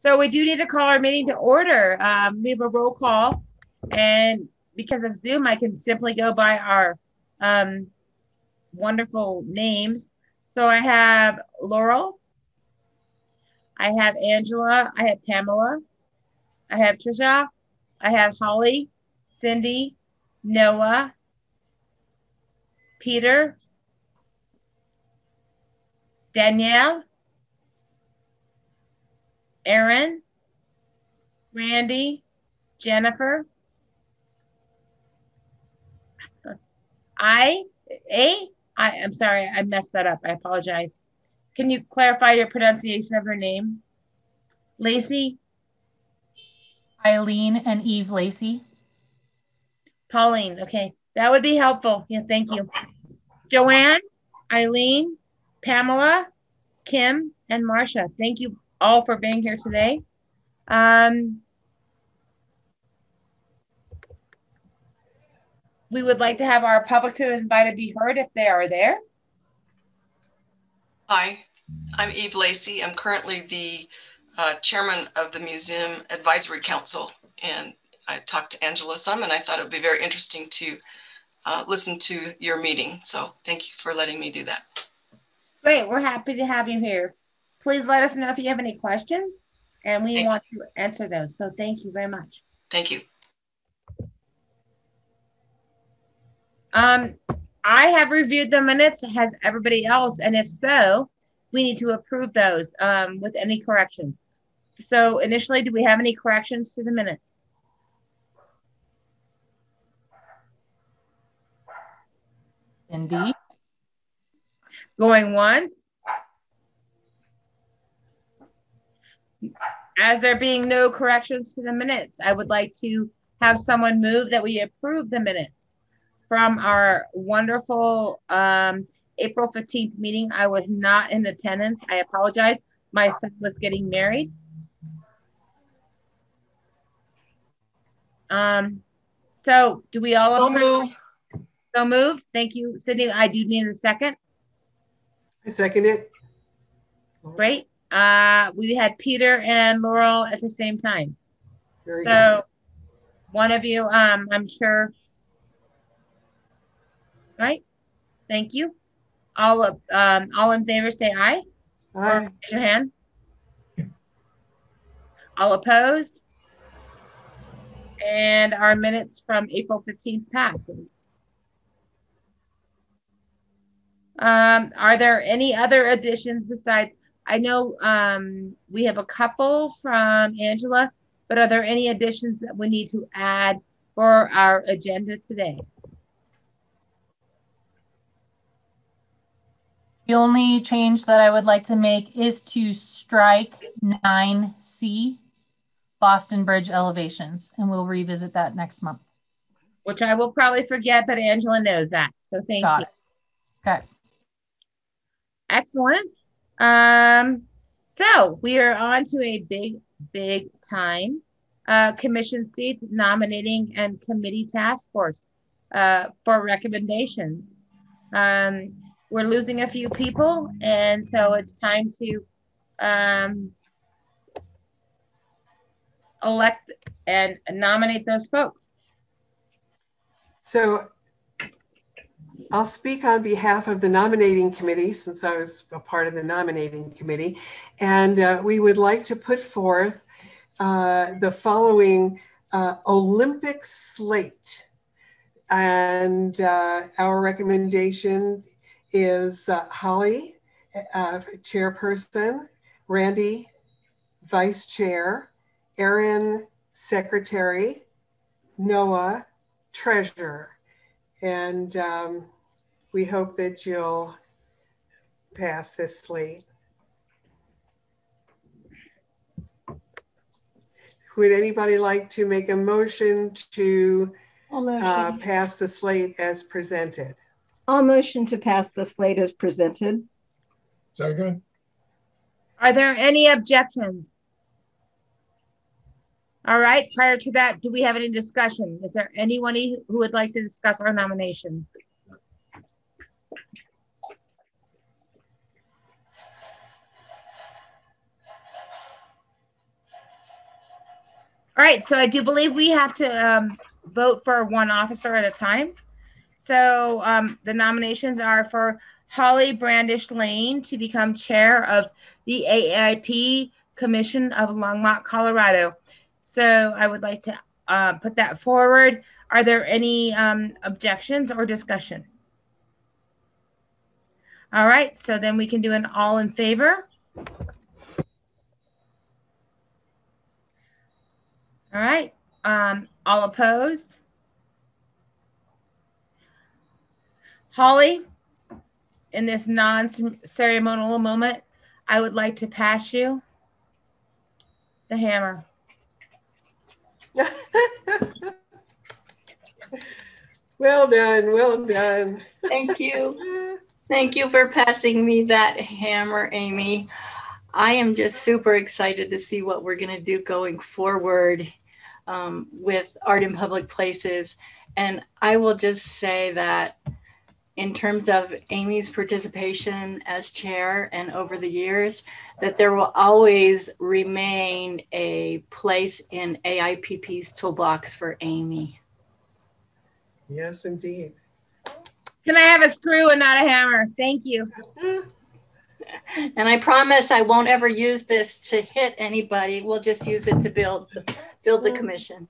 So we do need to call our meeting to order. Um, we have a roll call and because of Zoom, I can simply go by our um, wonderful names. So I have Laurel, I have Angela, I have Pamela, I have Trisha, I have Holly, Cindy, Noah, Peter, Danielle, Aaron, Randy, Jennifer, I, A, I, I'm sorry, I messed that up. I apologize. Can you clarify your pronunciation of her name? Lacey? Eileen and Eve Lacey. Pauline, okay. That would be helpful. Yeah, thank you. Joanne, Eileen, Pamela, Kim, and Marcia. Thank you all for being here today. Um, we would like to have our public to invite to be heard if they are there. Hi, I'm Eve Lacey. I'm currently the uh, chairman of the Museum Advisory Council. And I talked to Angela some, and I thought it would be very interesting to uh, listen to your meeting. So thank you for letting me do that. Great. We're happy to have you here. Please let us know if you have any questions, and we thank want you. to answer those. So thank you very much. Thank you. Um, I have reviewed the minutes. Has everybody else? And if so, we need to approve those um, with any corrections. So initially, do we have any corrections to the minutes? Indeed. Going once. As there being no corrections to the minutes, I would like to have someone move that we approve the minutes from our wonderful um, April 15th meeting. I was not in attendance. I apologize. My son was getting married. Um, so do we all so move? So moved. Thank you, Sydney. I do need a second. I second it. Great. Uh, we had Peter and Laurel at the same time. Very so good. one of you, um, I'm sure right? Thank you. All of um, all in favor say aye. Aye. Raise your hand. All opposed? And our minutes from April 15th passes. Um, are there any other additions besides, I know um, we have a couple from Angela, but are there any additions that we need to add for our agenda today? The only change that I would like to make is to strike 9C, Boston Bridge elevations, and we'll revisit that next month. Which I will probably forget, but Angela knows that. So thank Got you. It. Okay. Excellent. Um, so we are on to a big, big time. Uh, commission seats, nominating and committee task force uh, for recommendations. Um, we're losing a few people, and so it's time to um, elect and nominate those folks. So I'll speak on behalf of the nominating committee since I was a part of the nominating committee. And uh, we would like to put forth uh, the following uh, Olympic slate. And uh, our recommendation is uh, Holly, uh, chairperson, Randy, vice chair, Erin, secretary, Noah, treasurer. And um, we hope that you'll pass this slate. Would anybody like to make a motion to uh, pass the slate as presented? I'll motion to pass the slate as presented. Second. Are there any objections? All right, prior to that, do we have any discussion? Is there anyone who would like to discuss our nominations? All right, so I do believe we have to um, vote for one officer at a time. So um, the nominations are for Holly Brandish Lane to become chair of the AIP Commission of Longmont, Colorado. So I would like to uh, put that forward. Are there any um, objections or discussion? All right, so then we can do an all in favor. All right, um, all opposed? Holly, in this non-ceremonial moment, I would like to pass you the hammer. well done, well done. Thank you. Thank you for passing me that hammer, Amy. I am just super excited to see what we're going to do going forward um, with art in public places. And I will just say that in terms of Amy's participation as chair and over the years, that there will always remain a place in AIPP's toolbox for Amy. Yes, indeed. Can I have a screw and not a hammer? Thank you. And I promise I won't ever use this to hit anybody. We'll just use it to build build the commission.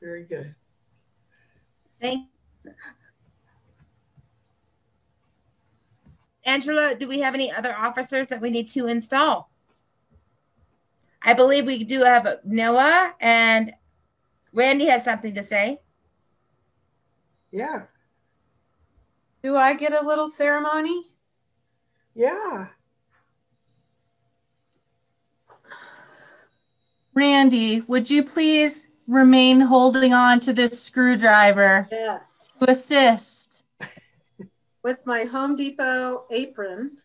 Very good. Thank you. Angela, do we have any other officers that we need to install? I believe we do have Noah and Randy has something to say. Yeah. Do I get a little ceremony? Yeah. Randy, would you please remain holding on to this screwdriver Yes. to assist? With my Home Depot apron,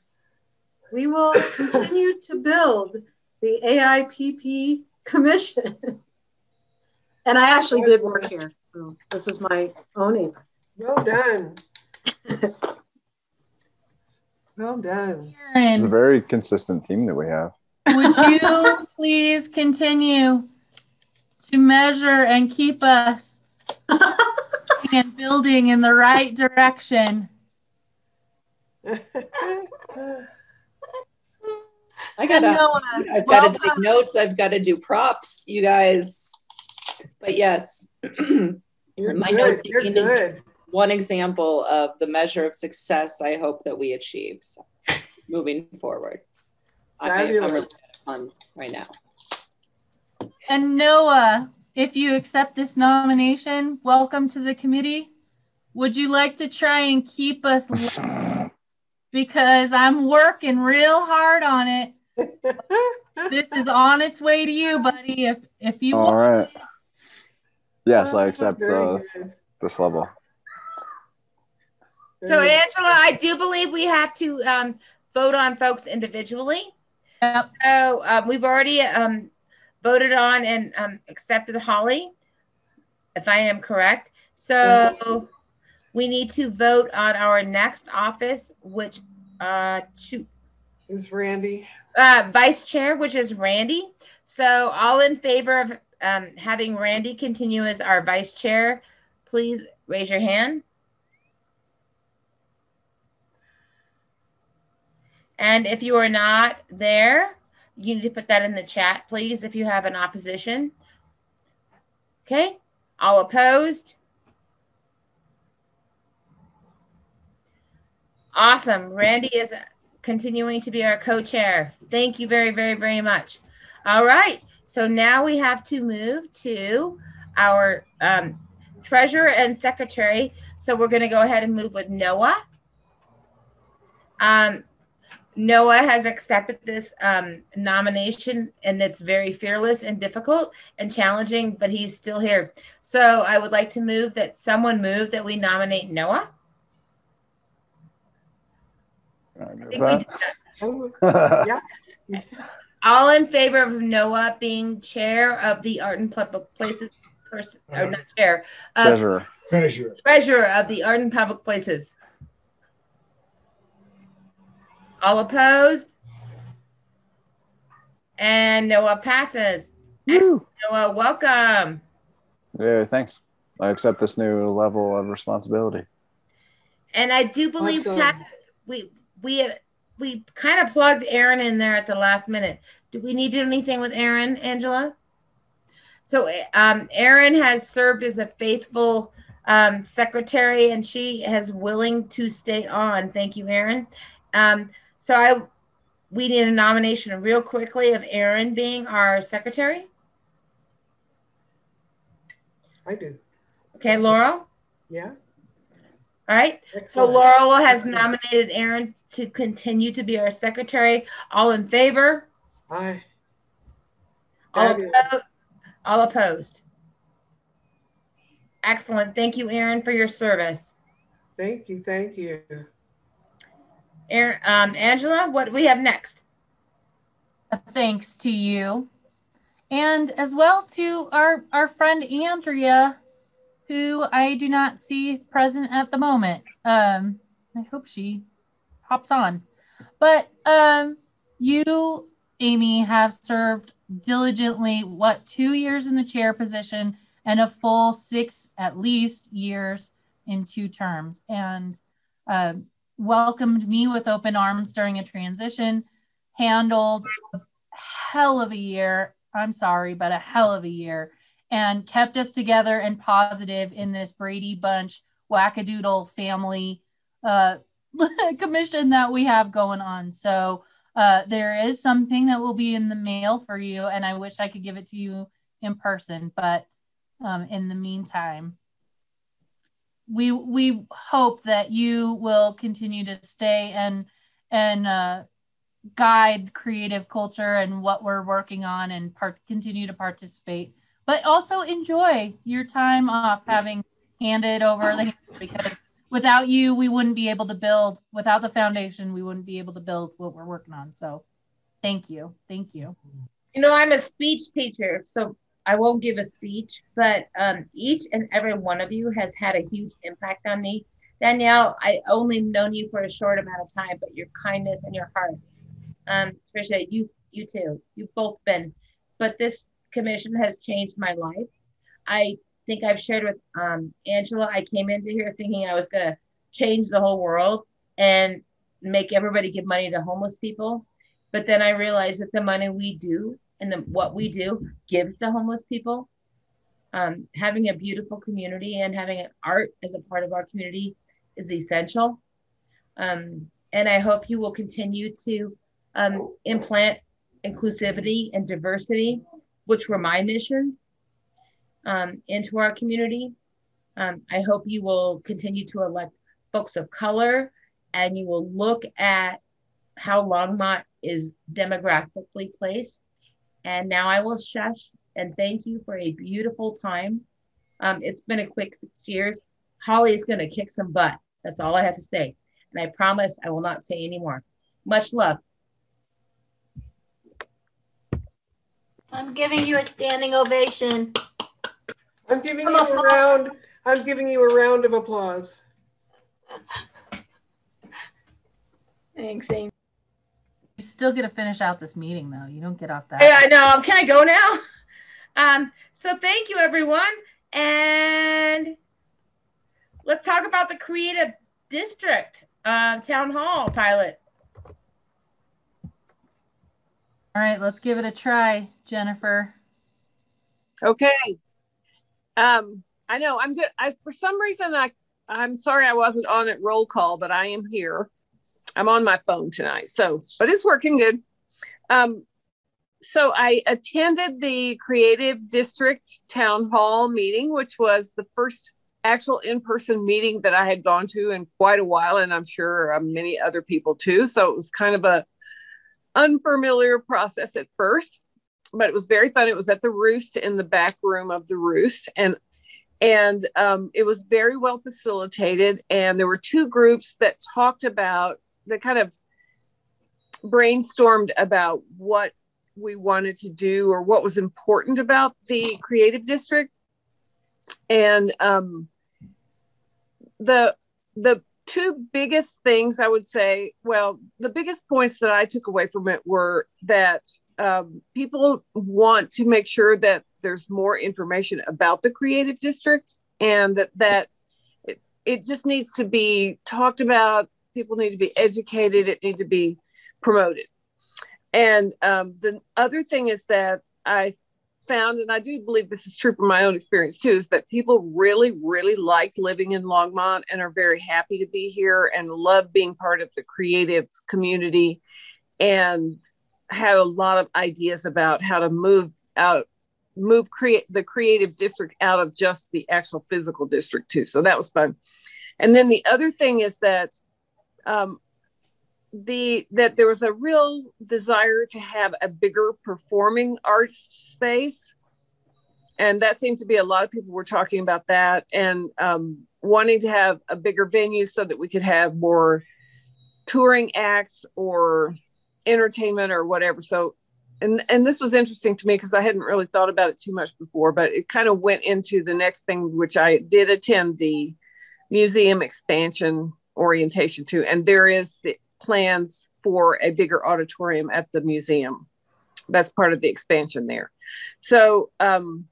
we will continue to build the AIPP commission. and I actually did work here. So this is my own apron. Well done. well done. It's a very consistent team that we have. would you please continue to measure and keep us and building in the right direction? I gotta, Noah, I've got to take notes. I've got to do props, you guys. But yes, You're My good. note You're taking is- good. One example of the measure of success I hope that we achieve so, moving forward. I, I'm really Fabulous. funds right now. And Noah, if you accept this nomination, welcome to the committee. Would you like to try and keep us? because I'm working real hard on it. This is on its way to you, buddy. If if you All want, right. Yes, I accept uh, this level. So Angela, I do believe we have to um, vote on folks individually. Yep. So um, we've already um, voted on and um, accepted Holly, if I am correct. So we need to vote on our next office, which uh, shoot, Is Randy? uh, vice chair, which is Randy. So all in favor of um, having Randy continue as our vice chair, please raise your hand. And if you are not there, you need to put that in the chat, please, if you have an opposition. Okay, all opposed? Awesome. Randy is continuing to be our co-chair. Thank you very, very, very much. All right. So now we have to move to our um, treasurer and secretary. So we're going to go ahead and move with Noah. Um, Noah has accepted this um, nomination, and it's very fearless and difficult and challenging, but he's still here. So I would like to move that someone move that we nominate Noah. Can I I move think we Oh, that? Yeah. All in favor of Noah being chair of the Art and Public Places person, or not chair, uh, Treasurer. Treasurer. treasurer of the Art and Public Places. All opposed? And Noah passes. Excellent. Noah, welcome. Yeah, thanks. I accept this new level of responsibility. And I do believe Awesome. Pat, we we we kind of plugged Aaron in there at the last minute. Do we need to do anything with Aaron, Angela? So um, Aaron has served as a faithful um, secretary, and she has willing to stay on. Thank you, Aaron. Um, so I we need a nomination real quickly of Aaron being our secretary. I do. Okay, Laurel. Yeah. All right. So Excellent. Laurel has nominated Aaron to continue to be our secretary. All in favor? Aye. All opposed? All opposed. Excellent. Thank you, Aaron, for your service. Thank you. Thank you. Aaron, um, Angela, what we have next? thanks to you. And as well to our our friend andrea who i do not see present at the moment. Um i hope she hops on. But um you amy have served diligently what two years in the chair position and a full six at least years in two terms. And uh, welcomed me with open arms during a transition handled a hell of a year. I'm sorry, but a hell of a year, and kept us together and positive in this Brady Bunch wackadoodle family uh, commission that we have going on. So uh, there is something that will be in the mail for you, and I wish I could give it to you in person, but um, in the meantime, we we hope that you will continue to stay and and uh, guide creative culture and what we're working on and part continue to participate. But also enjoy your time off having handed over the because without you we wouldn't be able to build. Without the foundation we wouldn't be able to build what we're working on. So thank you. Thank you. You know, I'm a speech teacher, so I won't give a speech, but um, each and every one of you has had a huge impact on me. Danielle, I only known you for a short amount of time, but your kindness and your heart. Um, Trisha, you you too. You've both been, but this commission has changed my life. I think I've shared with um, Angela. I came into here thinking I was gonna change the whole world and make everybody give money to homeless people, but then I realized that the money we do and the, what we do gives to homeless people. Um, having a beautiful community and having art as a part of our community is essential. Um, and I hope you will continue to um, implant inclusivity and diversity, which were my missions, um, into our community. Um, I hope you will continue to elect folks of color and you will look at how Longmont is demographically placed. And now I will shush and thank you for a beautiful time. Um, it's been a quick six years. Holly is going to kick some butt. That's all I have to say. And I promise I will not say any more. Much love. I'm giving you a standing ovation. I'm giving you a round. I'm giving you a round of applause. Thanks, Amy. You still get to finish out this meeting though you don't get off that Yeah, I know. Can I go now? Um, so thank you, everyone. And let's talk about the creative district um, town hall pilot. all right let's give it a try jennifer Okay. Um, I know I'm good. I for some reason I I'm sorry I wasn't on at roll call, but I am here. I'm on my phone tonight. So, but it's working good. Um, so I attended the Creative District Town Hall meeting, which was the first actual in-person meeting that I had gone to in quite a while, and I'm sure uh, many other people too. So it was kind of a unfamiliar process at first, but it was very fun. It was at the Roost in the back room of the Roost, and and um, it was very well facilitated. And there were two groups that talked about that kind of brainstormed about what we wanted to do or what was important about the creative district. And um, the the two biggest things i would say well the biggest points that i took away from it were that um, people want to make sure that there's more information about the creative district and that that it, it just needs to be talked about people need to be educated it need to be promoted. And um, the other thing is that i found and i do believe this is true from my own experience too is that people really really like living in longmont and are very happy to be here and love being part of the creative community and have a lot of ideas about how to move out move create the creative district out of just the actual physical district too. So that was fun. And then the other thing is that um, the that there was a real desire to have a bigger performing arts space. And that seemed to be a lot of people were talking about that and um, wanting to have a bigger venue so that we could have more touring acts or entertainment or whatever. So and and this was interesting to me because I hadn't really thought about it too much before, but it kind of went into the next thing, which I did attend the museum expansion orientation to, and there is the plans for a bigger auditorium at the museum. That's part of the expansion there. So, um,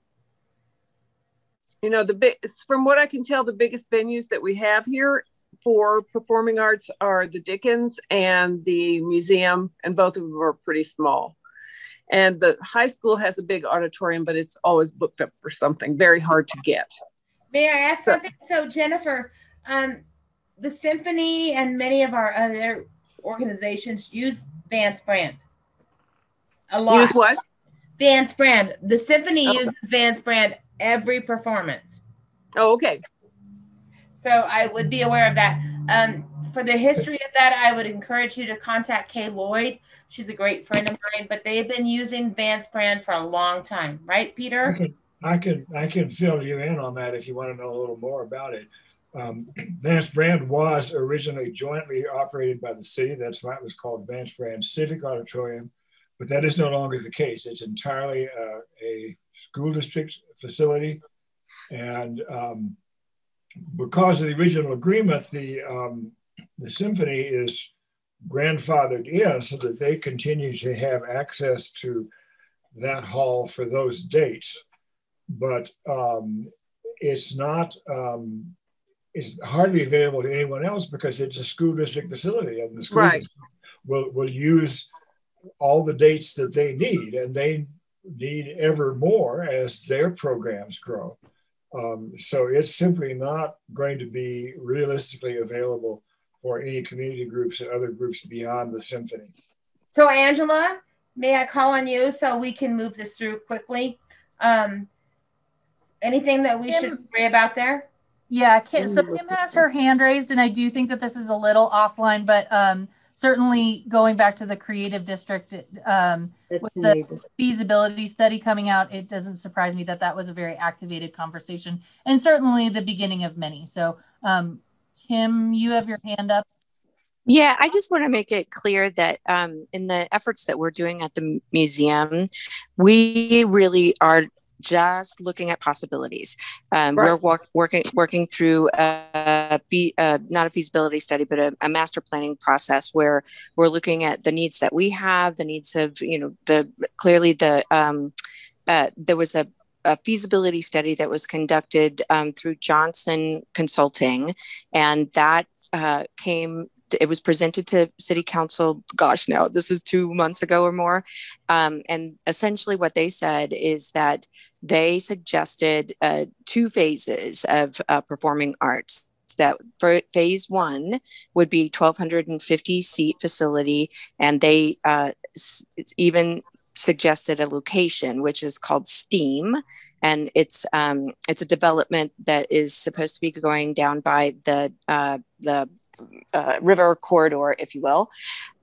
you know, the big from what I can tell, the biggest venues that we have here for performing arts are the Dickens and the museum, and both of them are pretty small. And the high school has a big auditorium, but it's always booked up for something very hard to get. May I ask something? So, Jennifer, um, the symphony and many of our other organizations use Vance Brand a lot. Use what? Vance Brand. The symphony oh. uses Vance Brand every performance. Oh, okay. So I would be aware of that. Um, for the history of that, I would encourage you to contact Kay Lloyd. She's a great friend of mine, but they've been using Vance Brand for a long time, right, Peter? I can, I can, I can fill you in on that if you want to know a little more about it. Um, Vance Brand was originally jointly operated by the city. That's why it was called Vance Brand Civic Auditorium, but that is no longer the case. It's entirely uh, a school district facility, and um, because of the original agreement, the um, the symphony is grandfathered in so that they continue to have access to that hall for those dates. But um, it's not, um, it's hardly available to anyone else because it's a school district facility and the school right. will, will use all the dates that they need and they need ever more as their programs grow. Um, so it's simply not going to be realistically available for any community groups and other groups beyond the symphony. So Angela, may I call on you so we can move this through quickly? Um, anything that we Kim, should worry about there? Yeah, Kim, so Kim has her hand raised, and I do think that this is a little offline, but um, certainly going back to the creative district um, with the feasibility study coming out, it doesn't surprise me that that was a very activated conversation, and certainly the beginning of many. So um, Kim, you have your hand up. Yeah, I just want to make it clear that um, in the efforts that we're doing at the museum, we really are just looking at possibilities. Um, right. We're working working through a, a, a, not a feasibility study, but a, a, master planning process where we're looking at the needs that we have, the needs of you know the clearly the um, uh, there was a a feasibility study that was conducted um, through Johnson Consulting, and that uh, came. It was presented to City Council. Gosh, now this is two months ago or more, um, and essentially what they said is that they suggested uh, two phases of uh, performing arts. That for phase one would be 1250 seat facility and they uh, even suggested a location, which is called STEAM, and it's um, it's a development that is supposed to be going down by the uh, the uh, river corridor, if you will.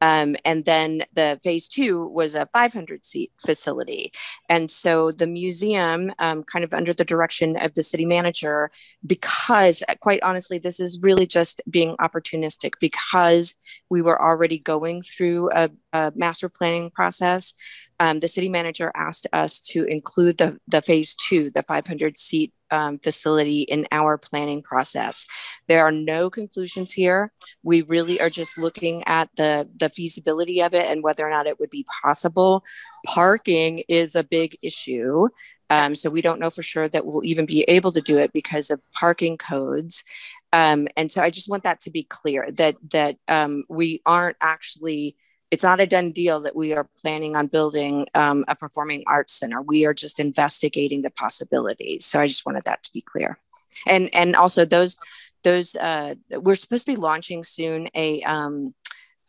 Um, and then the phase two was a 500 seat facility. And so the museum, um, kind of under the direction of the city manager, because quite honestly, this is really just being opportunistic because we were already going through a, a master planning process um, the city manager asked us to include the, the phase two, the 500 seat um, facility in our planning process. There are no conclusions here. We really are just looking at the, the feasibility of it and whether or not it would be possible. Parking is a big issue. Um, so we don't know for sure that we'll even be able to do it because of parking codes. Um, and so I just want that to be clear that that um, we aren't actually. It's not a done deal that we are planning on building um, a performing arts center. We are just investigating the possibilities. So I just wanted that to be clear. And and also those those uh, we're supposed to be launching soon a um,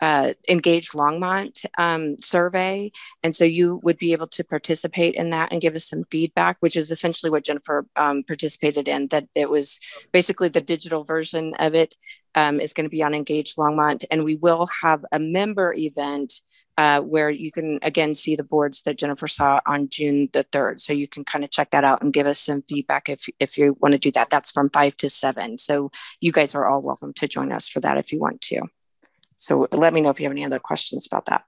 uh, Engage Longmont um, survey. And so you would be able to participate in that and give us some feedback, which is essentially what Jennifer um, participated in, that it was basically the digital version of it um, is going to be on Engage Longmont. And we will have a member event uh, where you can again see the boards that Jennifer saw on June the 3rd. So you can kind of check that out and give us some feedback if, if you want to do that. That's from 5 to 7. So you guys are all welcome to join us for that if you want to. So let me know if you have any other questions about that.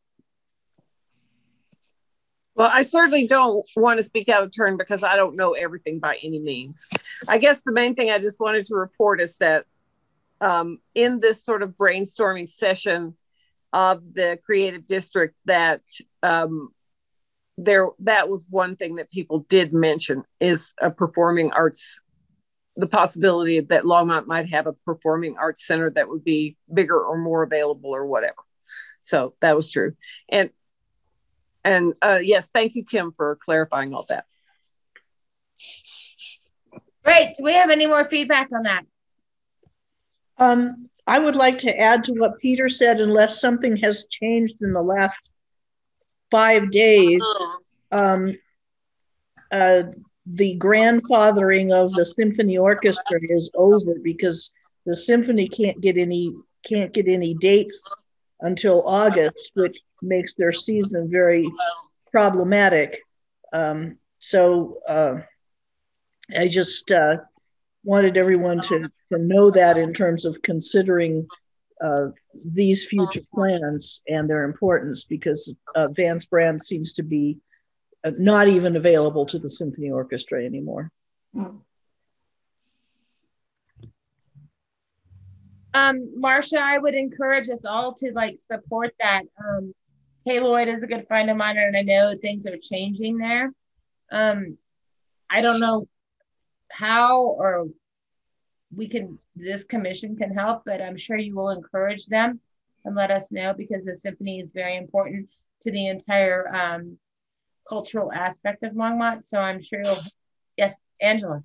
Well, I certainly don't want to speak out of turn because I don't know everything by any means. I guess the main thing I just wanted to report is that um, in this sort of brainstorming session of the creative district, that um, there that was one thing that people did mention is a performing arts the possibility that Longmont might have a performing arts center that would be bigger or more available or whatever. So that was true. And and uh, yes, thank you, Kim, for clarifying all that. Great. Do we have any more feedback on that? Um, I would like to add to what Peter said, unless something has changed in the last five days. Um, uh, the grandfathering of the symphony orchestra is over because the symphony can't get any can't get any dates until August, which makes their season very problematic. Um, so uh, I just uh, wanted everyone to, to know that in terms of considering uh, these future plans and their importance because uh, Vance Brand seems to be not even available to the symphony orchestra anymore. Um, Marcia, I would encourage us all to like support that. Um, Kay Lloyd is a good friend of mine, and I know things are changing there. Um, I don't know how or we can this commission can help, but I'm sure you will encourage them and let us know because the symphony is very important to the entire um, cultural aspect of Longmont. So I'm sure you'll, yes, Angela.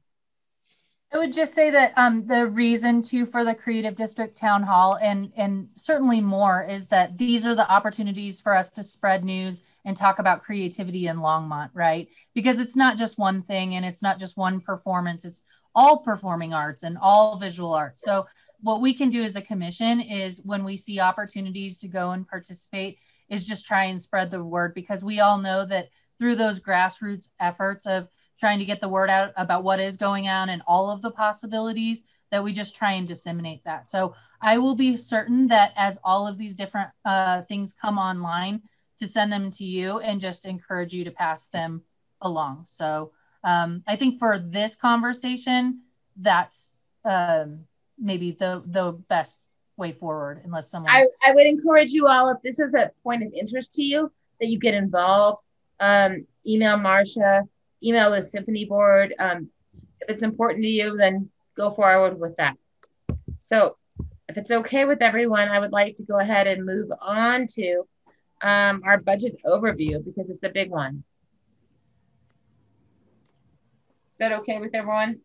I would just say that um, the reason too for the Creative District Town Hall and and certainly more is that these are the opportunities for us to spread news and talk about creativity in Longmont, right? Because it's not just one thing and it's not just one performance, it's all performing arts and all visual arts. So what we can do as a commission is when we see opportunities to go and participate is just try and spread the word because we all know that through those grassroots efforts of trying to get the word out about what is going on and all of the possibilities that we just try and disseminate that. So I will be certain that as all of these different uh, things come online to send them to you and just encourage you to pass them along. So um, I think for this conversation, that's um, maybe the, the best way forward unless someone. I, I would encourage you all, if this is a point of interest to you, that you get involved um, email Marcia, email the symphony board. Um, if it's important to you, then go forward with that. So if it's okay with everyone, I would like to go ahead and move on to um, our budget overview because it's a big one. Is that okay with everyone?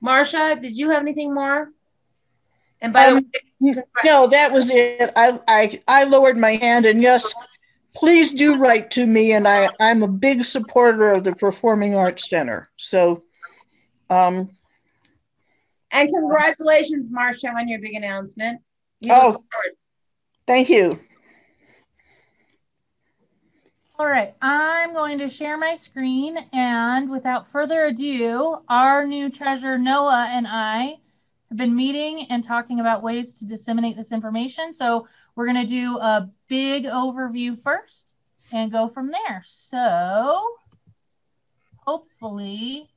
Marcia, did you have anything more? And by um, the way, no, that was it. I, I I lowered my hand, and yes, please do write to me. And I I'm a big supporter of the Performing Arts Center. So, um, and congratulations, Marcia, on your big announcement. You oh, thank you. All right, I'm going to share my screen and without further ado, our new treasurer Noah and I have been meeting and talking about ways to disseminate this information. So we're going to do a big overview first and go from there. So hopefully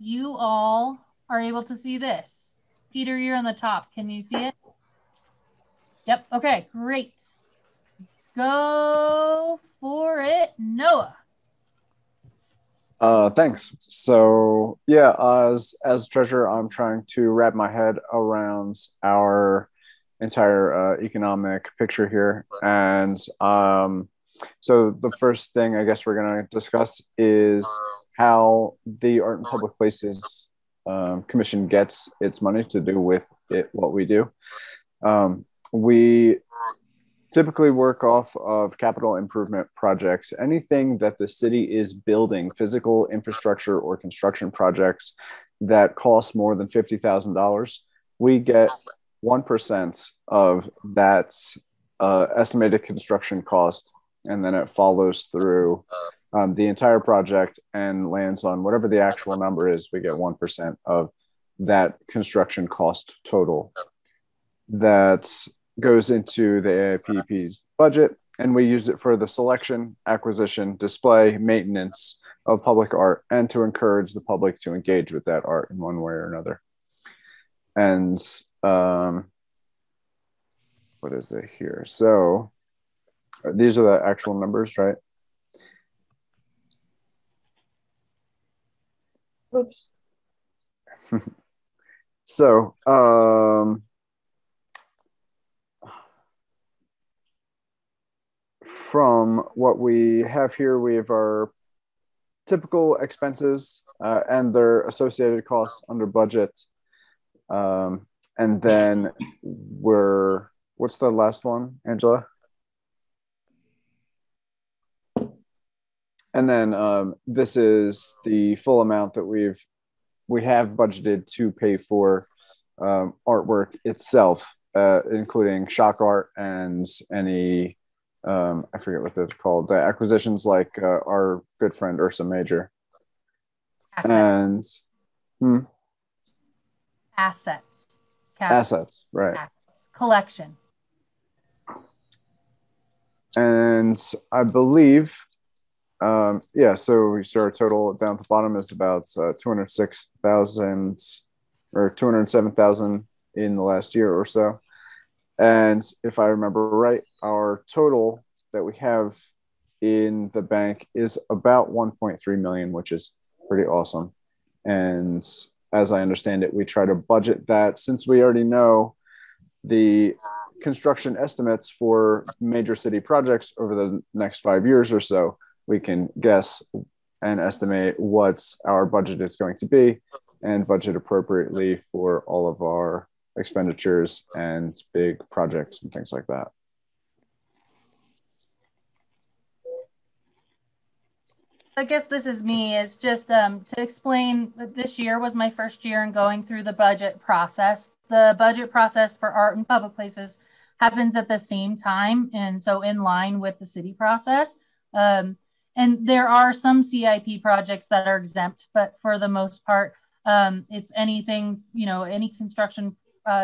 you all are able to see this. Peter, you're on the top. Can you see it? Yep. Okay, great. Go for it, Noah. Uh, thanks. So yeah, as as treasurer, I'm trying to wrap my head around our entire uh, economic picture here, and um, so the first thing I guess we're going to discuss is how the Art and Public Places um, Commission gets its money to do with it what we do. Um, we typically work off of capital improvement projects. Anything that the city is building, physical infrastructure or construction projects that cost more than $50,000, we get 1% of that uh, estimated construction cost. And then it follows through um, the entire project and lands on whatever the actual number is. We get 1% of that construction cost total. That goes into the AIPP's budget, and we use it for the selection, acquisition, display, maintenance of public art, and to encourage the public to engage with that art in one way or another. And um, what is it here? So these are the actual numbers, right? Oops. so, um, from what we have here, we have our typical expenses uh, and their associated costs under budget. Um, and then we're, what's the last one, Angela? And then um, this is the full amount that we've we have budgeted to pay for um, artwork itself, uh, including shock art and any um, I forget what that's called. The acquisitions like uh, our good friend Ursa Major. Assets. And hmm? assets. Capital. Assets, right. Assets. Collection. And I believe, um, yeah, so we see our total down at the bottom is about uh, 206,000 or 207,000 in the last year or so. And if I remember right, our total that we have in the bank is about 1.3 million, which is pretty awesome. And as I understand it, we try to budget that since we already know the construction estimates for major city projects over the next five years or so, we can guess and estimate what our budget is going to be and budget appropriately for all of our expenditures and big projects and things like that. I guess this is me is just um, to explain that this year was my first year in going through the budget process. The budget process for art and public places happens at the same time and so in line with the city process. Um, and there are some CIP projects that are exempt, but for the most part, um, it's anything, you know, any construction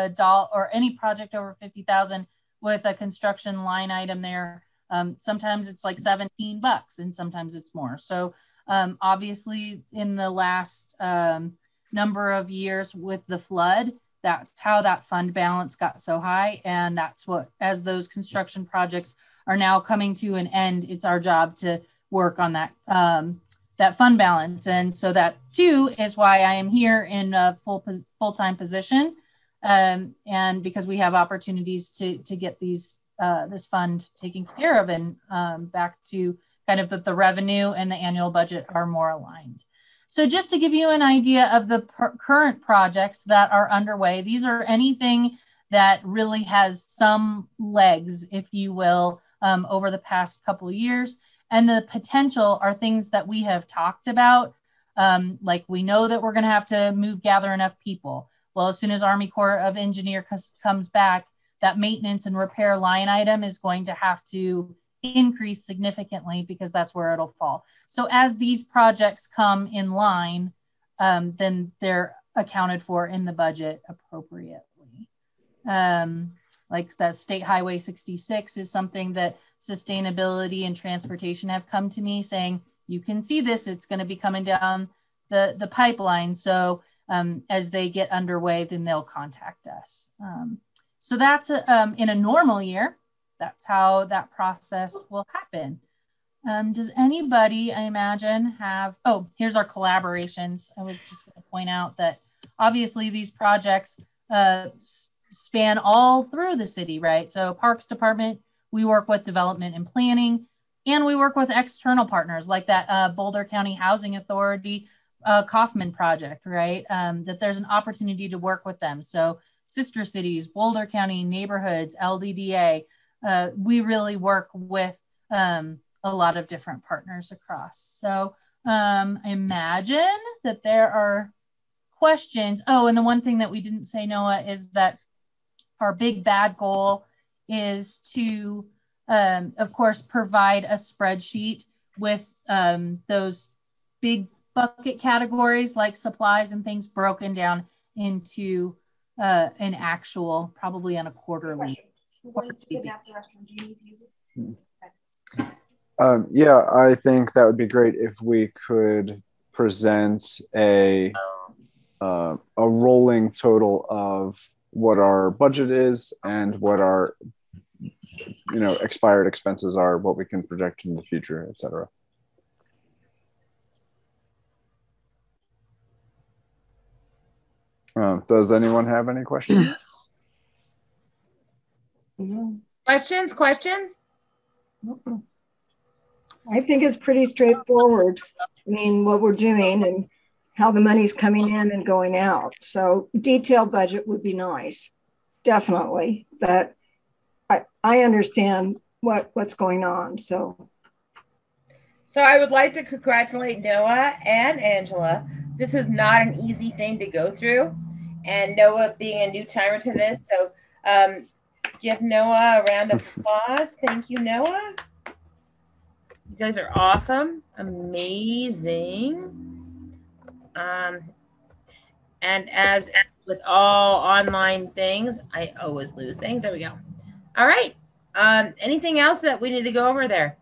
doll or any project over 50,000 with a construction line item there. Um, sometimes it's like 17 bucks and sometimes it's more. So um, obviously in the last um, number of years with the flood, that's how that fund balance got so high. And that's what, as those construction projects are now coming to an end, it's our job to work on that um, that fund balance. And so that too is why I am here in a full full-time position um, and because we have opportunities to to get these uh, this fund taken care of and um, back to kind of that the revenue and the annual budget are more aligned. So just to give you an idea of the current projects that are underway, these are anything that really has some legs, if you will, um, over the past couple years. And the potential are things that we have talked about. Um, like we know that we're going to have to move, gather enough people. Well, as soon as Army Corps of Engineer comes back, that maintenance and repair line item is going to have to increase significantly because that's where it'll fall. So as these projects come in line, um, then there accounted for in the budget appropriately. Um, like that State Highway 66 is something that sustainability and transportation have come to me saying, you can see this, it's going to be coming down the, the pipeline. So um, as they get underway, then they'll contact us. Um, so that's a, um, in a normal year, that's how that process will happen. Um, does anybody, I imagine, have, oh, here's our collaborations. I was just going to point out that obviously these projects uh, span all through the city, right? So Parks Department, we work with development and planning, and we work with external partners like that uh, Boulder County Housing Authority uh, Kaufman project, right? Um, that there's an opportunity to work with them. So sister cities, Boulder County neighborhoods, LDDA, uh, we really work with um, a lot of different partners across. So um, imagine that there are questions. Oh, and the one thing that we didn't say, Noah, is that our big bad goal is to, um, of course, provide a spreadsheet with um, those big bucket categories like supplies and things broken down into uh, an actual, probably on a quarterly. Um, yeah, I think that would be great if we could present a uh, a rolling total of what our budget is and what our you know expired expenses are, what we can project in the future, etc. Um, does anyone have any questions? Questions? Questions? I think it's pretty straightforward. I mean, what we're doing and how the money's coming in and going out. So detailed budget would be nice, definitely. But I, I understand what what's going on. So so I would like to congratulate Noah and Angela. This is not an easy thing to go through. And Noah being a new timer to this. So um, give Noah a round of applause. Thank you, Noah. You guys are awesome, amazing. Um, and as with all online things, I always lose things. There we go. All right. Um, anything else that we need to go over there?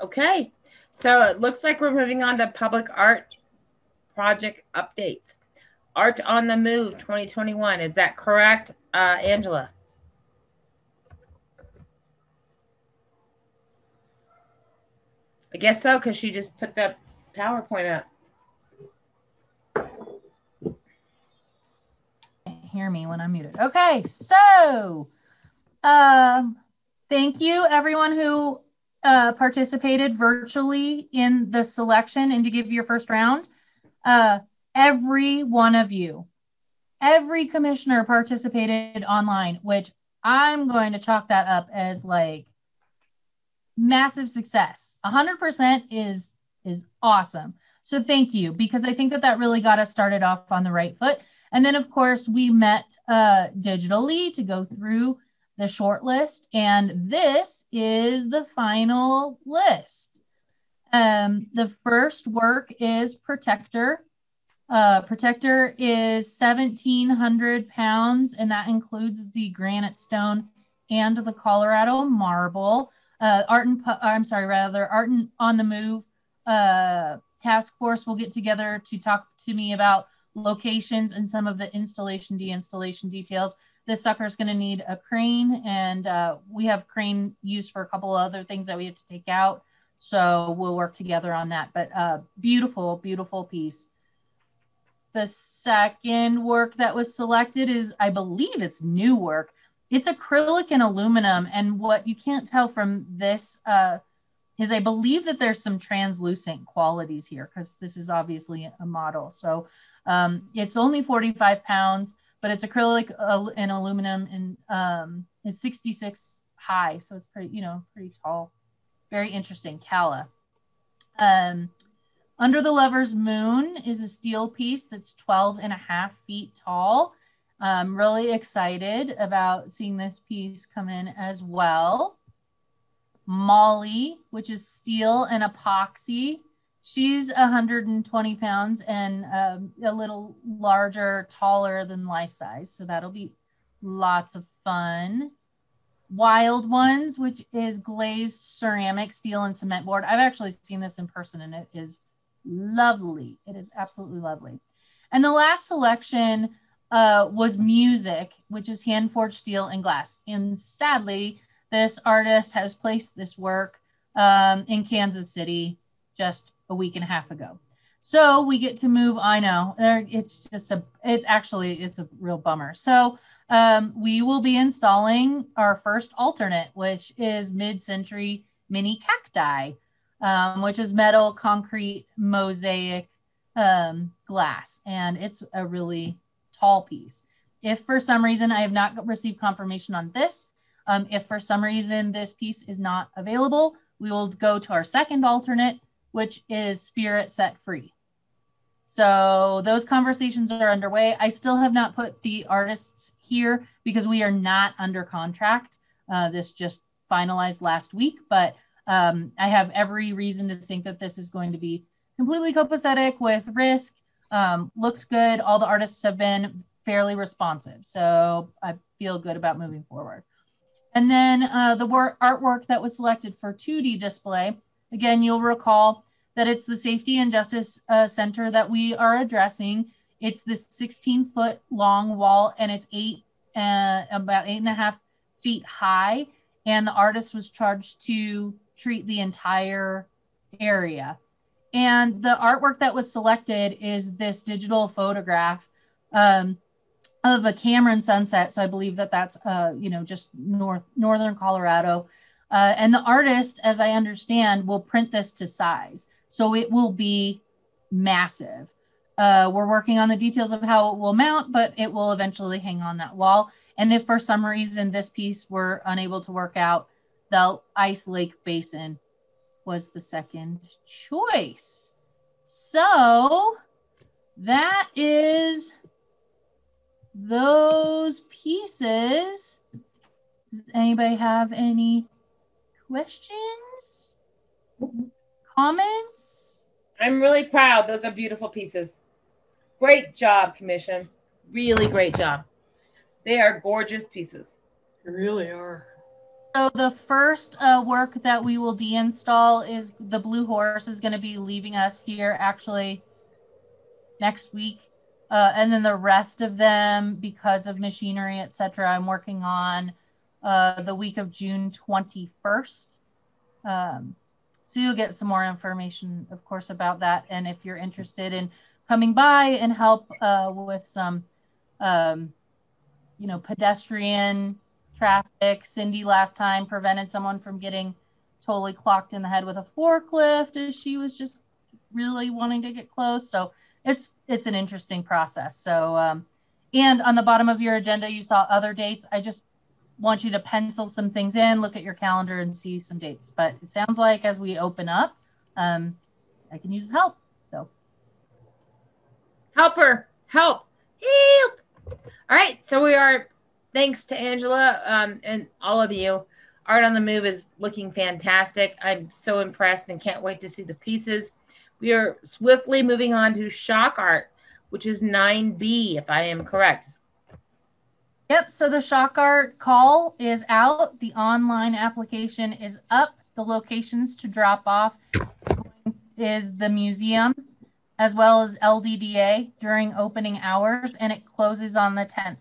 Okay. So it looks like we're moving on to public art project updates. Art on the Move 2021. Is that correct, uh, Angela? I guess so, because she just put the PowerPoint up. Hear me when I'm muted. Okay, so um, thank you everyone who uh, participated virtually in the selection and to give your first round. Uh, every one of you, every commissioner participated online, which I'm going to chalk that up as like massive success. 100% is is awesome. So thank you because I think that that really got us started off on the right foot. And then of course we met uh, digitally to go through the short list and this is the final list. Um, the first work is Protector. Uh, Protector is 1,700 pounds and that includes the granite stone and the Colorado marble uh, Art and I'm sorry, rather Art and on the Move uh, task force will get together to talk to me about locations and some of the installation de-installation details. This sucker is going to need a crane, and uh, we have crane used for a couple of other things that we have to take out. So we'll work together on that. But uh, beautiful, beautiful piece. The second work that was selected is, I believe it's new work it's acrylic and aluminum. And what you can't tell from this uh, is I believe that there's some translucent qualities here because this is obviously a model. So um, it's only 45 pounds, but it's acrylic and aluminum and um, is 66 high. So it's pretty, you know, pretty tall. Very interesting. Kala. Um, under the Lover's Moon is a steel piece that's 12 and a half feet tall. I'm really excited about seeing this piece come in as well. Molly, which is steel and epoxy, She's 120 pounds and um, a little larger, taller than life size. So that'll be lots of fun. Wild Ones, which is glazed ceramic, steel, and cement board. I've actually seen this in person and it is lovely. It is absolutely lovely. And the last selection uh, was music, which is hand forged steel and glass. And sadly, this artist has placed this work um, in Kansas City just a week and a half ago. So we get to move. I know it's just a, it's actually, it's a real bummer. So um, we will be installing our first alternate, which is mid-century mini cacti, um, which is metal, concrete, mosaic um, glass. And it's a really tall piece. If for some reason I have not received confirmation on this, um, if for some reason this piece is not available, we will go to our second alternate, which is Spirit Set Free. So those conversations are underway. I still have not put the artists here because we are not under contract. Uh, this just finalized last week, but um, I have every reason to think that this is going to be completely copacetic with risk. Um, looks good. All the artists have been fairly responsive. So I feel good about moving forward. And then uh, the work, artwork that was selected for 2D display, again, you'll recall that it's the Safety and Justice uh, Center that we are addressing. It's this 16 foot long wall and it's eight, uh, about eight and a half feet high. And the artist was charged to treat the entire area. And the artwork that was selected is this digital photograph um, of a Cameron sunset. So I believe that that's, uh, you know, just north northern Colorado. Uh, and the artist, as I understand, will print this to size. So it will be massive. Uh, we're working on the details of how it will mount, but it will eventually hang on that wall. And if for some reason this piece were unable to work out, the Ice Lake Basin was the second choice. So that is those pieces. Does anybody have any questions? Comments? I'm really proud. Those are beautiful pieces. Great job, Commission. Really great job. They are gorgeous pieces. They really are. So the first uh, work that we will deinstall is the Blue Horse is going to be leaving us here actually next week. Uh, and then the rest of them, because of machinery, etc., I'm working on uh, the week of June 21st. Um, so you'll get some more information, of course, about that. And if you're interested in coming by and help uh, with some, um, you know, pedestrian traffic, Cindy last time prevented someone from getting totally clocked in the head with a forklift as she was just really wanting to get close. So it's it's an interesting process. So um, and on the bottom of your agenda, you saw other dates. I just want you to pencil some things in, look at your calendar and see some dates. But it sounds like as we open up, um, I can use help. Help her, help, help. All right. So we are, thanks to Angela um, and all of you. Art on the Move is looking fantastic. I'm so impressed and can't wait to see the pieces. We are swiftly moving on to shock art, which is 9B, if I am correct. Yep. So the shock art call is out. The online application is up. The locations to drop off is the museum as well as LDDA during opening hours, and it closes on the 10th.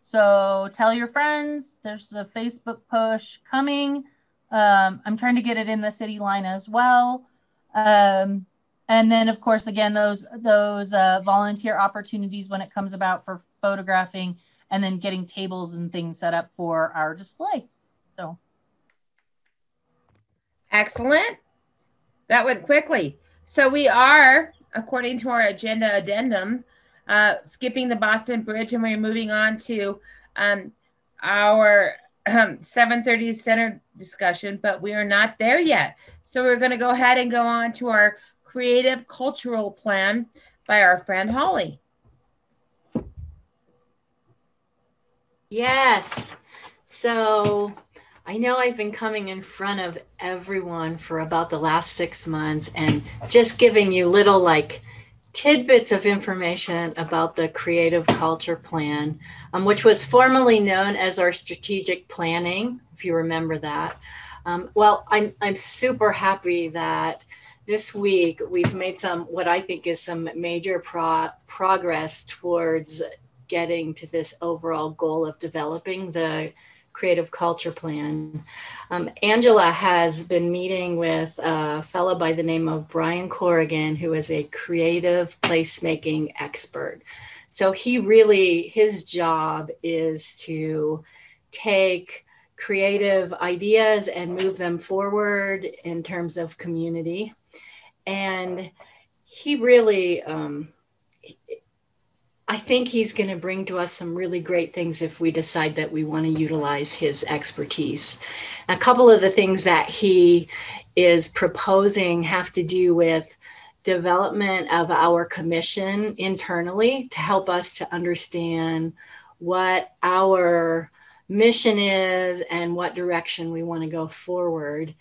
So tell your friends. There's a Facebook push coming. Um, I'm trying to get it in the city line as well. Um, and then, of course, again, those those uh, volunteer opportunities when it comes about for photographing and then getting tables and things set up for our display. So excellent. That went quickly. So we are, according to our agenda addendum, uh, skipping the Boston Bridge and we're moving on to um, our um, 7.30 center discussion, but we are not there yet. So we're going to go ahead and go on to our creative cultural plan by our friend Holly. Yes. So I know I've been coming in front of everyone for about the last six months and just giving you little like tidbits of information about the Creative Culture Plan, um, which was formerly known as our strategic planning, if you remember that. Um, well, I'm, I'm super happy that this week we've made some, what I think is some major pro- progress towards getting to this overall goal of developing the creative culture plan. Um, Angela has been meeting with a fellow by the name of Brian Corrigan, who is a creative placemaking expert. So he really, his job is to take creative ideas and move them forward in terms of community. And he really, um, I think he's going to bring to us some really great things if we decide that we want to utilize his expertise. A couple of the things that he is proposing have to do with development of our commission internally to help us to understand what our mission is and what direction we want to go forward.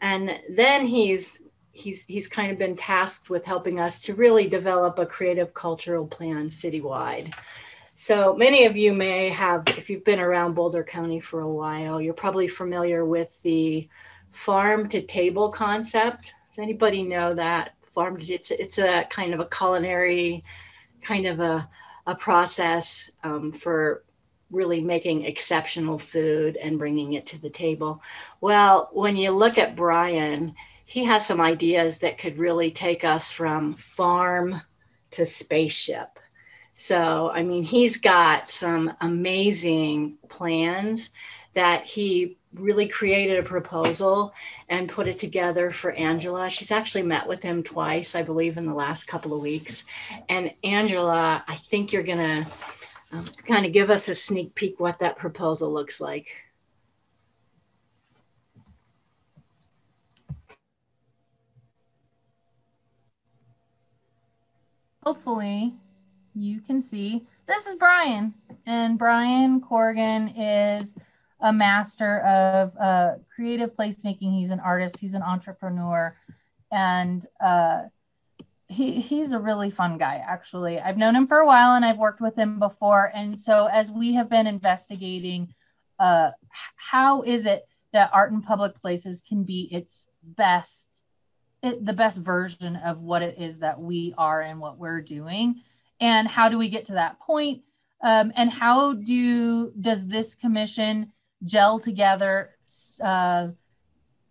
And then he's he's he's kind of been tasked with helping us to really develop a creative cultural plan citywide. So many of you may have, if you've been around Boulder County for a while, you're probably familiar with the farm to table concept. Does anybody know that farm? It's it's a kind of a culinary, kind of a a process um, for really making exceptional food and bringing it to the table. Well, when you look at Brian, he has some ideas that could really take us from farm to spaceship. So, I mean, he's got some amazing plans that he really created a proposal and put it together for Angela. She's actually met with him twice, I believe, in the last couple of weeks. And Angela, I think you're going to um, kind of give us a sneak peek what that proposal looks like. Hopefully you can see this is Brian and Brian Corrigan is a master of uh, creative placemaking. He's an artist, he's an entrepreneur, and uh, he, he's a really fun guy, actually. I've known him for a while and I've worked with him before. And so, as we have been investigating, uh, how is it that art in public places can be its best it, the best version of what it is that we are and what we're doing. And how do we get to that point? Um, and how do does this commission gel together uh,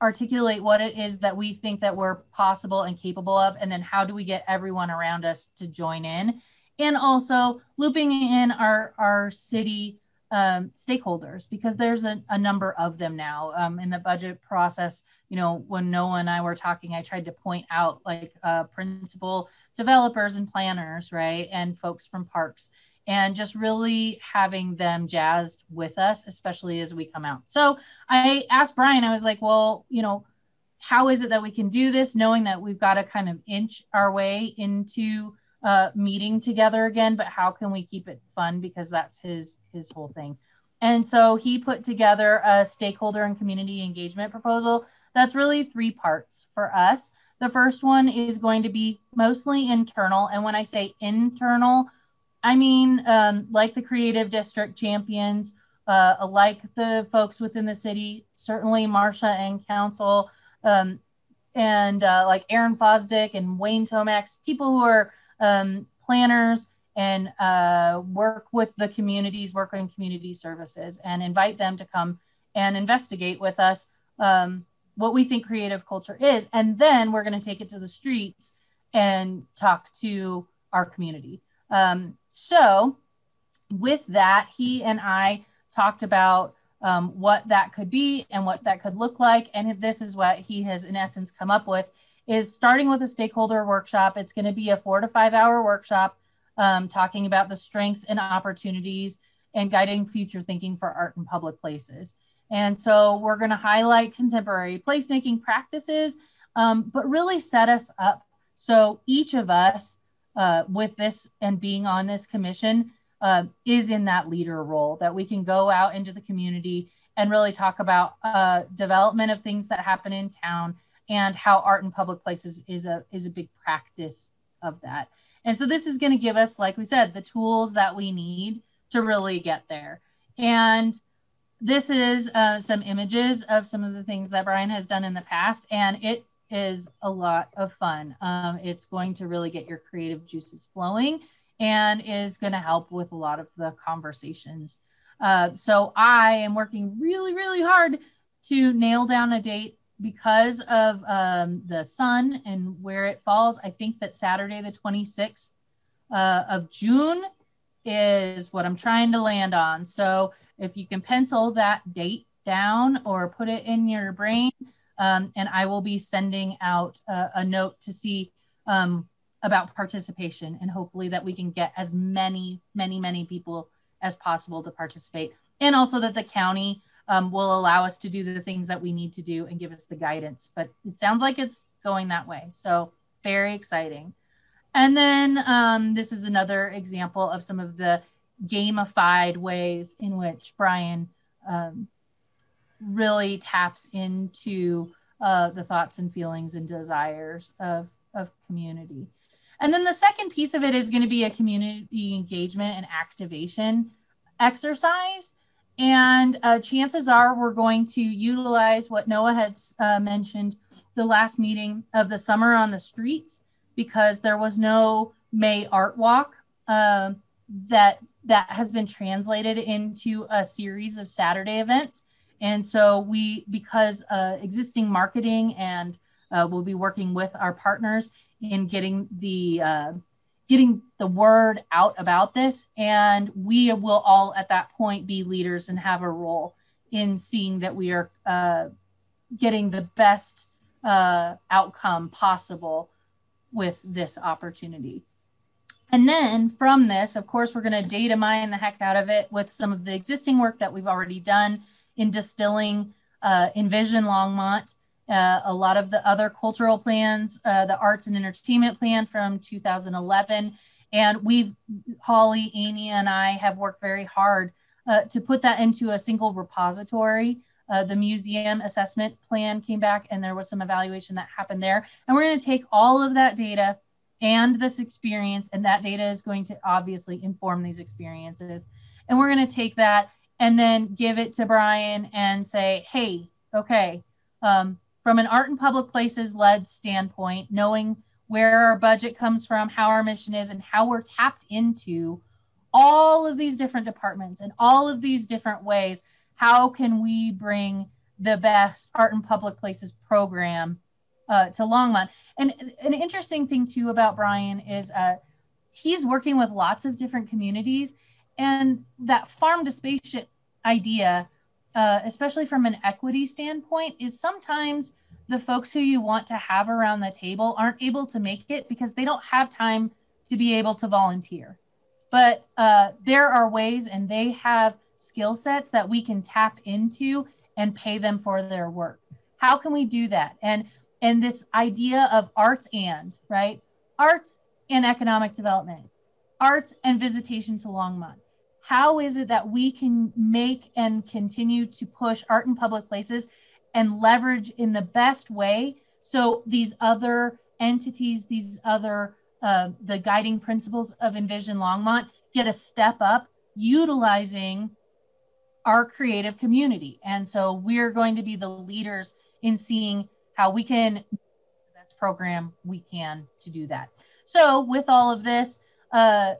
articulate what it is that we think that we're possible and capable of? And then how do we get everyone around us to join in? And also looping in our our city um, stakeholders because there's a, a, number of them now um, in the budget process. You know, when Noah and I were talking, I tried to point out like uh, principal developers and planners, right, and folks from parks, and just really having them jazzed with us, especially as we come out. So I asked Brian, I was like, well, you know, how is it that we can do this, knowing that we've got to kind of inch our way into uh, meeting together again, but how can we keep it fun? Because that's his his whole thing. And so he put together a stakeholder and community engagement proposal that's really three parts for us. The first one is going to be mostly internal. And when I say internal, I mean um, like the creative district champions, uh, like the folks within the city, certainly Marcia and council, um, and uh, like Erin Fosdick and Wayne Tomax, people who are um, planners and uh, work with the communities, work in community services, and invite them to come and investigate with us um, what we think creative culture is. And then we're going to take it to the streets and talk to our community. Um, so, with that, he and I talked about um, what that could be and what that could look like. And this is what he has, in essence, come up with is starting with a stakeholder workshop. It's going to be a four to five hour workshop um, talking about the strengths and opportunities and guiding future thinking for art in public places. And so we're going to highlight contemporary placemaking practices, um, but really set us up so each of us uh, with this and being on this commission uh, is in that leader role that we can go out into the community and really talk about uh, development of things that happen in town and how art in public places is a is a big practice of that. And so this is going to give us, like we said, the tools that we need to really get there. And this is uh, some images of some of the things that Brian has done in the past, and it is a lot of fun. Um, it's going to really get your creative juices flowing and is going to help with a lot of the conversations. Uh, so I am working really, really hard to nail down a date because of um, the sun and where it falls. I think that Saturday, the 26th uh, of June, is what I'm trying to land on. So if you can pencil that date down or put it in your brain, um, and I will be sending out a, a note to see um, about participation and hopefully that we can get as many, many, many people as possible to participate. And also that the county um, will allow us to do the things that we need to do and give us the guidance. But it sounds like it's going that way. So very exciting. And then um, this is another example of some of the gamified ways in which Brian um, really taps into uh, the thoughts and feelings and desires of, of community. And then the second piece of it is going to be a community engagement and activation exercise. And uh, chances are we're going to utilize what Noah had uh, mentioned the last meeting of the Summer on the Streets because there was no May Art Walk uh, that that has been translated into a series of Saturday events. And so we, because uh, existing marketing and uh, we'll be working with our partners in getting the uh, getting the word out about this and we will all at that point be leaders and have a role in seeing that we are uh, getting the best uh, outcome possible with this opportunity. And then from this of course we're going to data mine the heck out of it with some of the existing work that we've already done in distilling uh, envision longmont uh, a lot of the other cultural plans, uh, the arts and entertainment plan from 2011. And we've, Holly, Amy, and I have worked very hard uh, to put that into a single repository. Uh, the museum assessment plan came back and there was some evaluation that happened there. And we're going to take all of that data and this experience, and that data is going to obviously inform these experiences. And we're going to take that and then give it to Brian and say, hey, okay, um, from an art and public places led standpoint, knowing where our budget comes from, how our mission is, and how we're tapped into all of these different departments and all of these different ways. How can we bring the best art and public places program uh, to Longmont? And an interesting thing too about Brian is uh, he's working with lots of different communities, and that farm to spaceship idea uh, especially from an equity standpoint, is sometimes the folks who you want to have around the table aren't able to make it because they don't have time to be able to volunteer. But uh, there are ways, and they have skill sets that we can tap into and pay them for their work. How can we do that? And and this idea of arts and right, arts and economic development, arts and visitation to Longmont how is it that we can make and continue to push art in public places and leverage in the best way? So these other entities these other uh, the guiding principles of envision longmont get a step up utilizing our creative community. And so we're going to be the leaders in seeing how we can the best program we can to do that. So with all of this uh,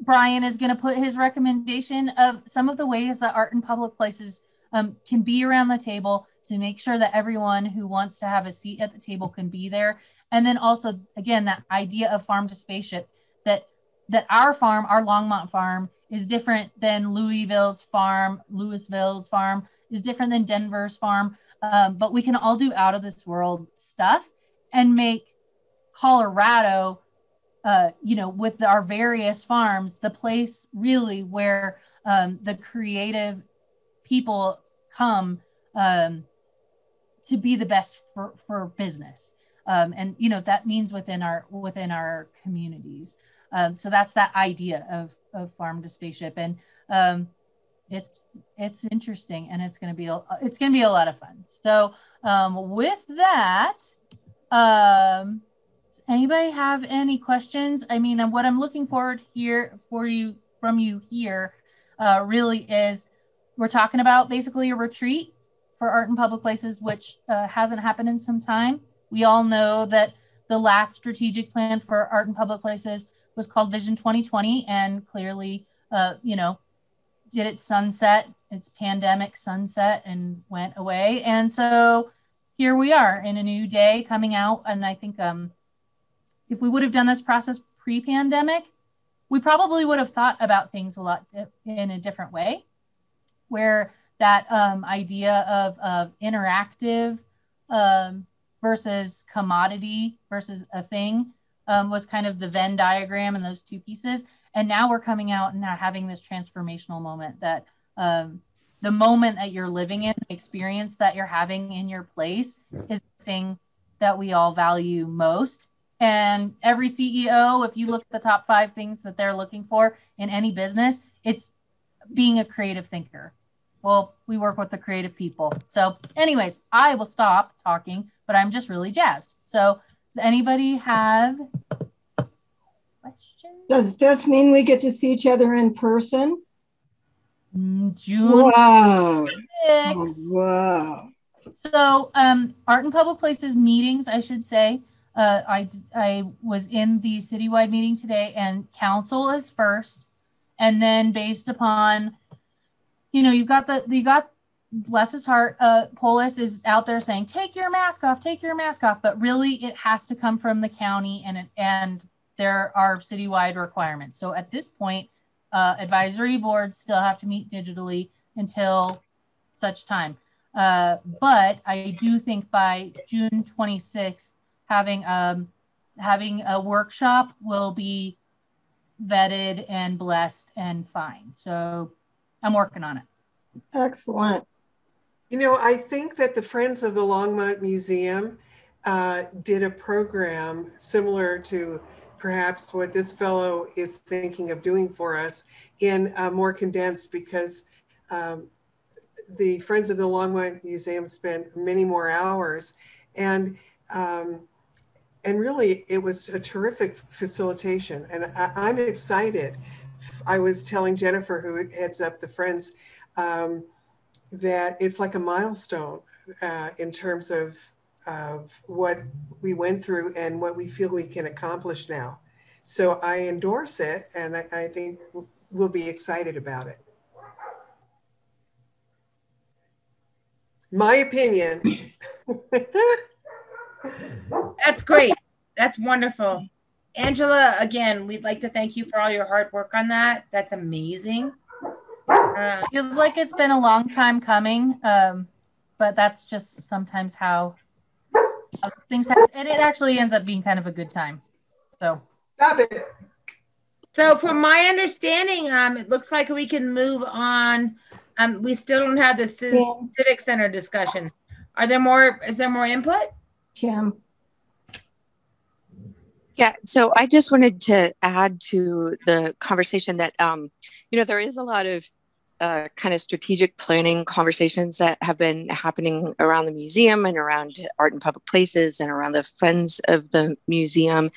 Brian is going to put his recommendation of some of the ways that art in public places um, can be around the table to make sure that everyone who wants to have a seat at the table can be there. And then also, again, that idea of farm to spaceship that that our farm, our Longmont farm, is different than Louisville's farm, Louisville's farm is different than Denver's farm. Um, but we can all do out of this world stuff and make Colorado uh, you know, with our various farms, the place really where um, the creative people come um, to be the best for, for business. Um, and you know that means within our within our communities. Um, so that's that idea of of farm to spaceship. And um, it's it's interesting and it's going to be a, it's going to be a lot of fun. So um, with that, um, anybody have any questions? I mean, what I'm looking forward here for you from you here uh, really is we're talking about basically a retreat for art in public places, which uh, hasn't happened in some time. We all know that the last strategic plan for art in public places was called Vision 2020, and clearly, uh, you know, did its sunset, its pandemic sunset, and went away. And so here we are in a new day coming out. And I think um, if we would have done this process pre-pandemic, we probably would have thought about things a lot in a different way, where that um, idea of, of interactive um, versus commodity versus a thing um, was kind of the Venn diagram and those two pieces. And now we're coming out and now having this transformational moment that um, the moment that you're living in, the experience that you're having in your place is the thing that we all value most. And every CEO, if you look at the top five things that they're looking for in any business, it's being a creative thinker. Well, we work with the creative people. So, anyways, I will stop talking, but I'm just really jazzed. So, does anybody have questions? Does this mean we get to see each other in person? Mm, June. Wow. Oh, wow. So, um, art in public places meetings, I should say. Uh, I I was in the citywide meeting today, and council is first, and then based upon, you know, you've got the you got bless his heart, uh, Polis is out there saying, "Take your mask off, take your mask off," but really, it has to come from the county, and and there are citywide requirements. So at this point, uh, advisory boards still have to meet digitally until such time. Uh, but I do think by June 26th, having um, having a workshop will be vetted and blessed and fine. So I'm working on it. Excellent. You know, I think that the Friends of the Longmont Museum uh, did a program similar to perhaps what this fellow is thinking of doing for us in uh, more condensed because um, the Friends of the Longmont Museum spent many more hours and um, and really it was a terrific facilitation and I, am excited. I was telling Jennifer who heads up the Friends um, that it's like a milestone uh, in terms of of what we went through and what we feel we can accomplish now. So I endorse it and I, I think we'll be excited about it. My opinion. That's great. That's wonderful. Angela, again, we'd like to thank you for all your hard work on that. That's amazing. Uh, Feels like it's been a long time coming, um, but that's just sometimes how things happen. And it actually ends up being kind of a good time. So stop it. So, from my understanding, um, it looks like we can move on. Um, we still don't have the civic center discussion. Are there more? Is there more input? Yeah, so I just wanted to add to the conversation that um, you know there is a lot of uh, kind of strategic planning conversations that have been happening around the museum and around art and public places and around the friends of the museum.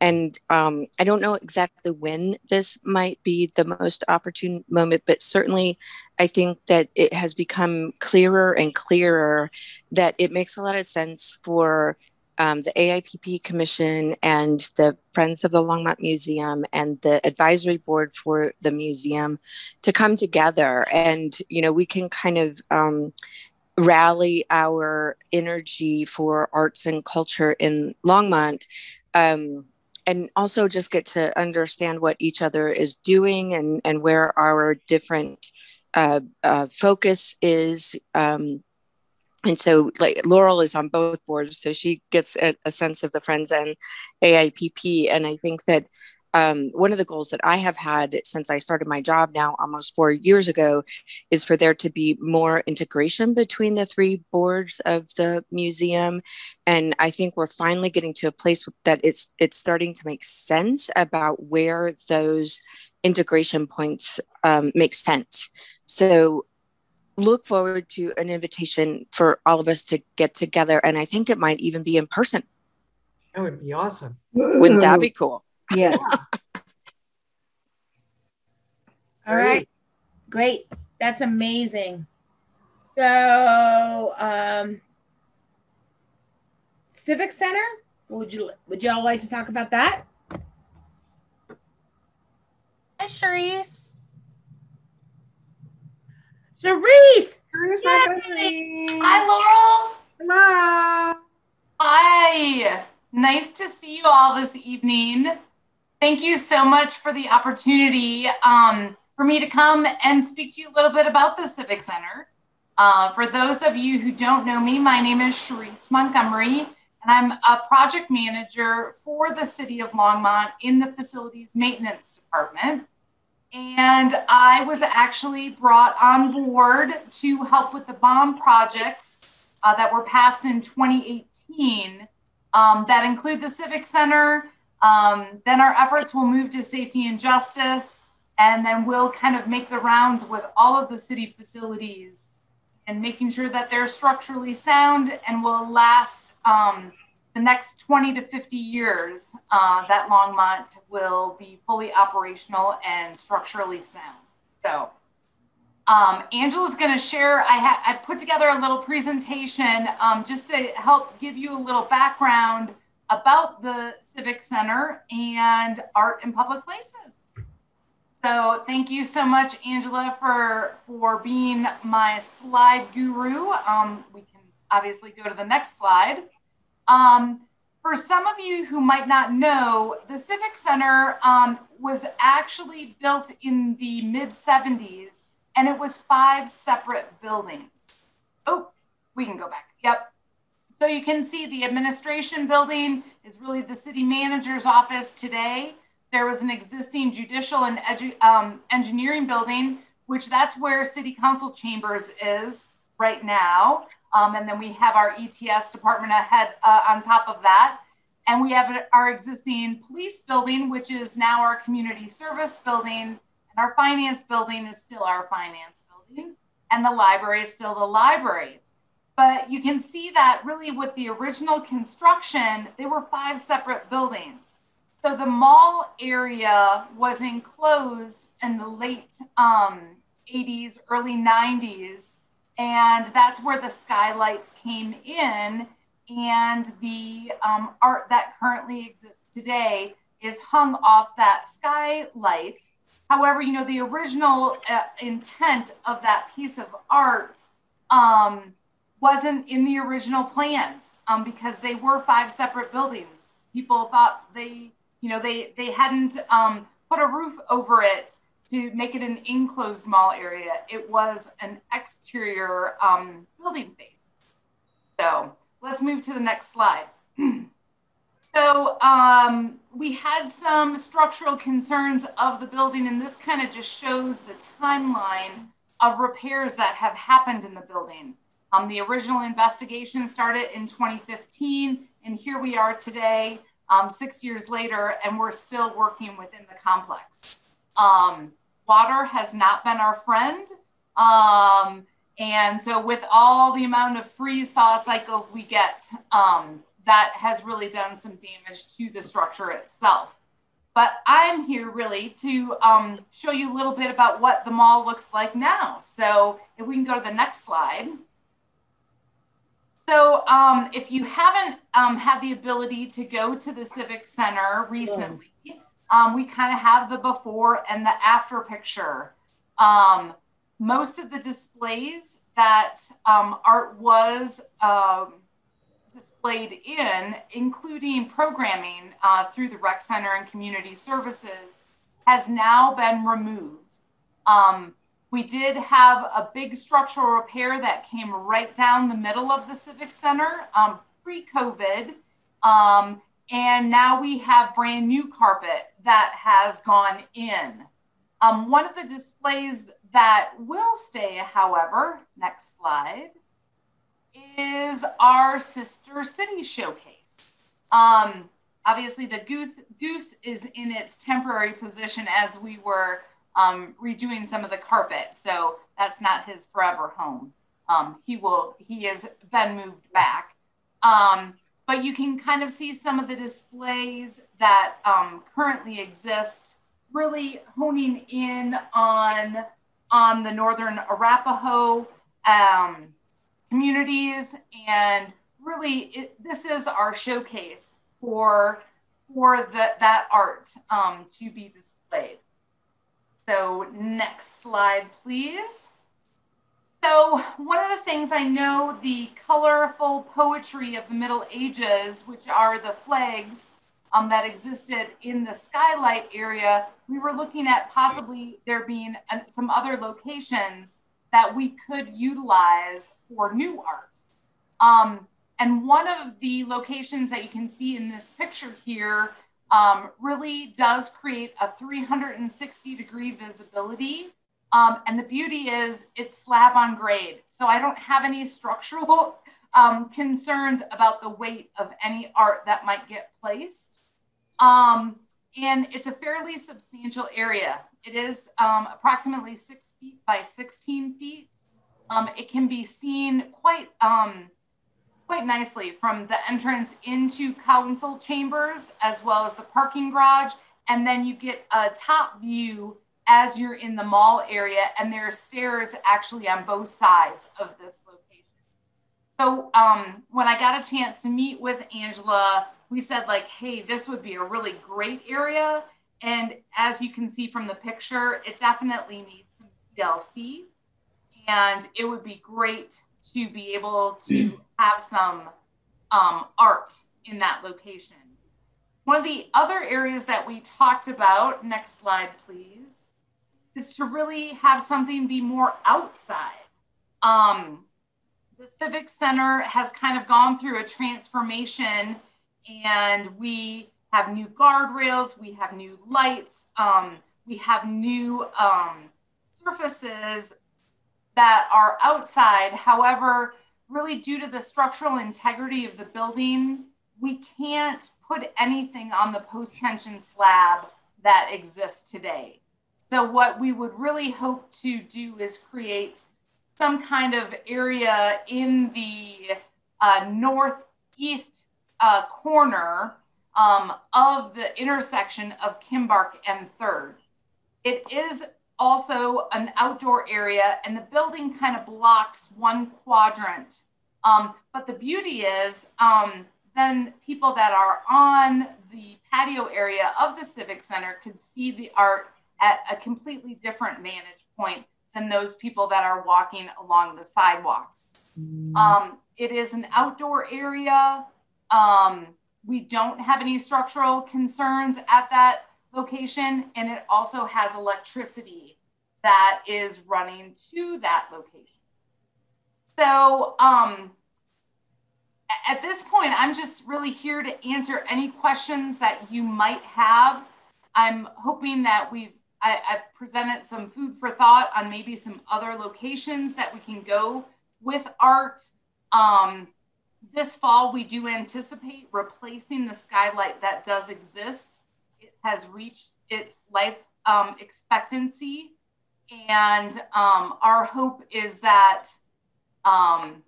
And um, I don't know exactly when this might be the most opportune moment, but certainly I think that it has become clearer and clearer that it makes a lot of sense for um, the AIPP Commission and the Friends of the Longmont Museum and the advisory board for the museum to come together. And, you know, we can kind of um, rally our energy for arts and culture in Longmont. Um, and also just get to understand what each other is doing and, and where our different uh, uh, focus is um, and so like laurel is on both boards so she gets a, a sense of the friends and aipp and i think that um, one of the goals that I have had since I started my job now almost four years ago is for there to be more integration between the three boards of the museum. And I think we're finally getting to a place that it's it's starting to make sense about where those integration points um, make sense. So look forward to an invitation for all of us to get together. And I think it might even be in person. That would be awesome. Wouldn't that be cool? Yes. All right. Great. That's amazing. So, um, Civic Center, would you would y'all like to talk about that? Hi, Charisse. Charisse! Charisse, my Hi, Laurel. Hello. Hi. Nice to see you all this evening. Thank you so much for the opportunity um, for me to come and speak to you a little bit about the Civic Center. Uh, for those of you who don't know me, my name is Charisse Montgomery, and I'm a project manager for the City of Longmont in the Facilities Maintenance Department. And I was actually brought on board to help with the bond projects uh, that were passed in 2018 um, that include the Civic Center. Um, then our efforts will move to safety and justice, and then we'll kind of make the rounds with all of the city facilities and making sure that they're structurally sound and will last um, the next 20 to 50 years uh, that Longmont will be fully operational and structurally sound. So um, Angela's going to share, I, ha- I put together a little presentation um, just to help give you a little background about the Civic Center and art in public places. So thank you so much, Angela, for, for being my slide guru. Um, we can obviously go to the next slide. Um, for some of you who might not know, the Civic Center um, was actually built in the mid 70s and it was five separate buildings. Oh, we can go back. Yep. So you can see the administration building is really the city manager's office today. There was an existing judicial and um, engineering building, which that's where city council chambers is right now. Um, and then we have our ETS department ahead uh, on top of that. And we have our existing police building, which is now our community service building. And our finance building is still our finance building. And the library is still the library. But you can see that really with the original construction, there were five separate buildings. So the mall area was enclosed in the late um, 80s, early 90s. And that's where the skylights came in. And the um, art that currently exists today is hung off that skylight. However, you know, the original uh, intent of that piece of art um, wasn't in the original plans um, because they were five separate buildings. People thought they, you know, they they hadn't um, put a roof over it to make it an enclosed mall area. It was an exterior um, building face. So let's move to the next slide. so um, we had some structural concerns of the building, and this kind of just shows the timeline of repairs that have happened in the building. Um, the original investigation started in 2015, and here we are today, um, six years later, and we're still working within the complex. Um, water has not been our friend. Um, and so, with all the amount of freeze thaw cycles we get, um, that has really done some damage to the structure itself. But I'm here really to um, show you a little bit about what the mall looks like now. So, if we can go to the next slide. So, um, if you haven't um, had the ability to go to the Civic Center recently, um, we kind of have the before and the after picture. Um, most of the displays that um, art was um, displayed in, including programming uh, through the rec center and community services, has now been removed. Um, we did have a big structural repair that came right down the middle of the Civic Center um, pre COVID. Um, and now we have brand new carpet that has gone in. Um, one of the displays that will stay, however, next slide, is our Sister City Showcase. Um, obviously, the goose, goose is in its temporary position as we were um, redoing some of the carpet. So that's not his forever home. Um, he will, he has been moved back. Um, but you can kind of see some of the displays that um, currently exist, really honing in on, on the Northern Arapaho um, communities. And really, it, this is our showcase for, for the, that art um, to be displayed. So next slide, please. So one of the things I know the colorful poetry of the Middle Ages, which are the flags um, that existed in the skylight area, we were looking at possibly there being some other locations that we could utilize for new art. Um, and one of the locations that you can see in this picture here um, really does create a 360 degree visibility um, and the beauty is it's slab on grade. So I don't have any structural um, concerns about the weight of any art that might get placed. Um, and it's a fairly substantial area. It is um, approximately six feet by 16 feet. Um, it can be seen quite, um, quite nicely from the entrance into council chambers as well as the parking garage. And then you get a top view as you're in the mall area, and there are stairs actually on both sides of this location. So um, when I got a chance to meet with Angela, we said like, hey, this would be a really great area. And as you can see from the picture, it definitely needs some TLC. And it would be great to be able to have some um, art in that location. One of the other areas that we talked about, next slide, please, is to really have something be more outside. Um, the Civic Center has kind of gone through a transformation, and we have new guardrails, we have new lights, um, we have new um, surfaces that are outside. However, really due to the structural integrity of the building, we can't put anything on the post tension slab that exists today. So what we would really hope to do is create some kind of area in the uh, northeast uh, corner um, of the intersection of Kimbark and Third. It is also an outdoor area, and the building kind of blocks one quadrant. Um, but the beauty is, um, then people that are on the patio area of the Civic Center could see the art at a completely different vantage point than those people that are walking along the sidewalks. Mm. Um, it is an outdoor area. Um, we don't have any structural concerns at that location, and it also has electricity that is running to that location. So, um, at this point, I'm just really here to answer any questions that you might have. I'm hoping that we've I, have presented some food for thought on maybe some other locations that we can go with art. Um, this fall, we do anticipate replacing the skylight that does exist. It has reached its life um, expectancy. And um, our hope is that um,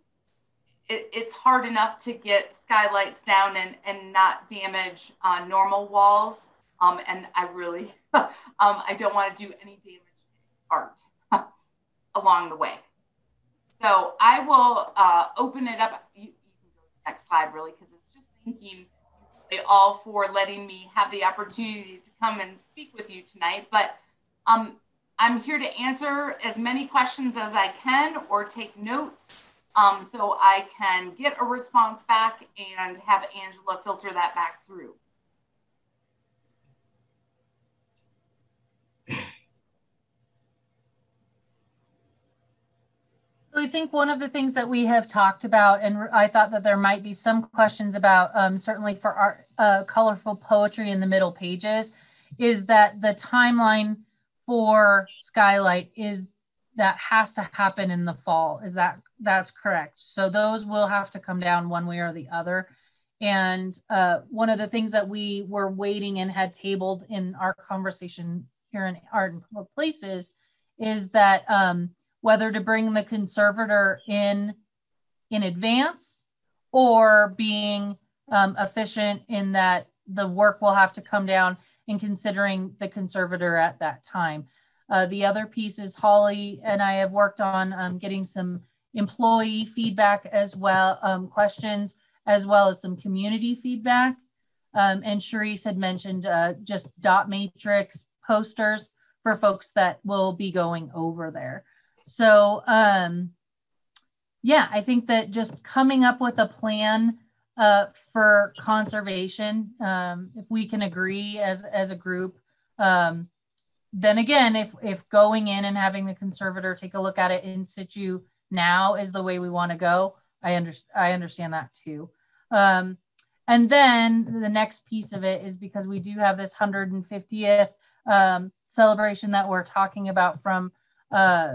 it, it's hard enough to get skylights down and, and not damage uh, normal walls. Um, and I really um, I don't want to do any damage art along the way. So I will uh, open it up. You, you, can go to the next slide really because it's just thanking all for letting me have the opportunity to come and speak with you tonight. But um, I'm here to answer as many questions as I can or take notes um, so I can get a response back and have Angela filter that back through. I think one of the things that we have talked about, and I thought that there might be some questions about, um, certainly for our uh, colorful poetry in the middle pages, is that the timeline for Skylight is that has to happen in the fall. Is that that's correct? So those will have to come down one way or the other. And uh, one of the things that we were waiting and had tabled in our conversation here in art and public places is that um, whether to bring the conservator in in advance or being um, efficient in that the work will have to come down in considering the conservator at that time. Uh, the other piece is Holly and I have worked on um, getting some employee feedback as well, um, questions, as well as some community feedback. Um, and Cherise had mentioned uh, just dot matrix posters for folks that will be going over there. So um, yeah, I think that just coming up with a plan uh, for conservation, um, if we can agree as, as a group, um, then again, if, if going in and having the conservator take a look at it in situ now is the way we want to go, I, under, I understand that too. Um, and then the next piece of it is because we do have this 150th um, celebration that we're talking about from uh,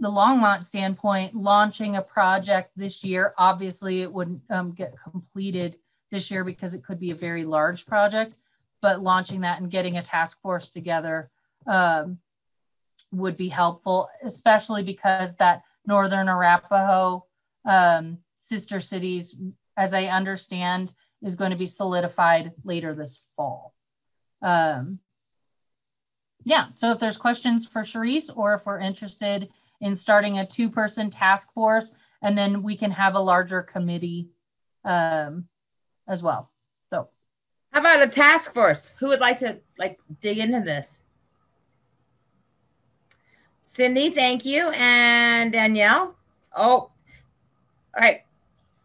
the Longmont standpoint, launching a project this year, obviously it wouldn't um, get completed this year because it could be a very large project, but launching that and getting a task force together um, would be helpful, especially because that Northern Arapaho um, sister cities, as I understand, is going to be solidified later this fall. Um, yeah, so if there's questions for Cherise or if we're interested in starting a two person task force and then we can have a larger committee um, as well. So how about a task force? Who would like to like dig into this? Cindy, thank you. And Danielle. Oh, all right.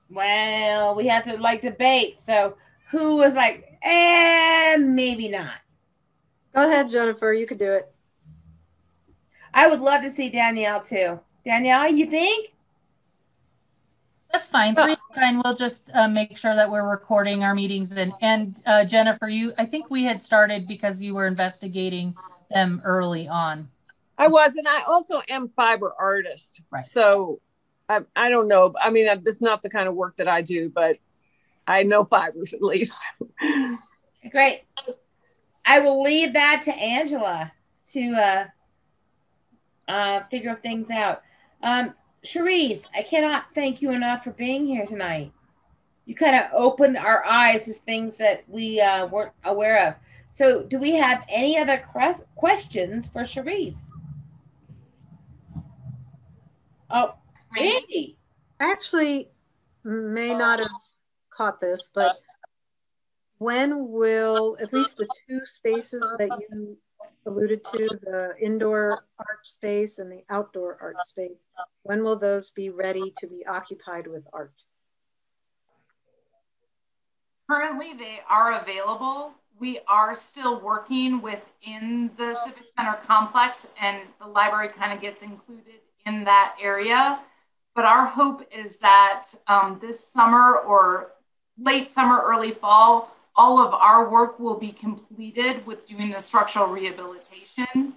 Well, we have to like debate. So who was like, eh, maybe not. Go ahead, Jennifer. You could do it. I would love to see Danielle too. Danielle, you think? That's fine. Three fine. We'll just uh, make sure that we're recording our meetings. And and uh, Jennifer, you, I think we had started because you were investigating them early on. I was, and I also am fiber artist. Right. So I, I don't know. I mean, this is not the kind of work that I do, but I know fibers at least. Great. I will leave that to Angela to uh, uh, figure things out. Um, Cherise, I cannot thank you enough for being here tonight. You kind of opened our eyes to things that we uh, weren't aware of. So, do we have any other questions for Cherise? Oh, Randy. Actually, may not have caught this, but when will at least the two spaces that you alluded to, the indoor art space and the outdoor art space, when will those be ready to be occupied with art? Currently, they are available. We are still working within the Civic Center complex, and the library kind of gets included in that area. But our hope is that um, this summer or late summer, early fall, all of our work will be completed with doing the structural rehabilitation.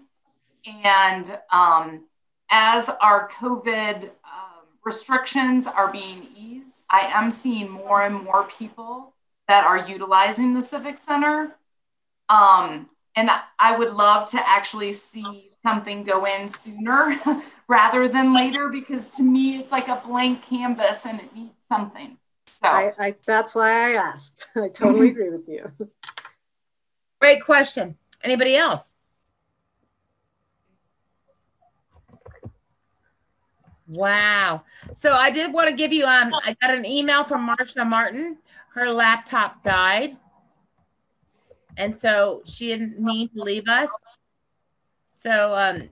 And um, as our COVID um, restrictions are being eased, I am seeing more and more people that are utilizing the Civic Center. Um, and I would love to actually see something go in sooner rather than later because to me it's like a blank canvas and it needs something. So I, I that's why I asked. I totally agree with you. Great question. Anybody else? Wow. So I did want to give you um I got an email from Marcia Martin. Her laptop died. And so she didn't mean to leave us. So um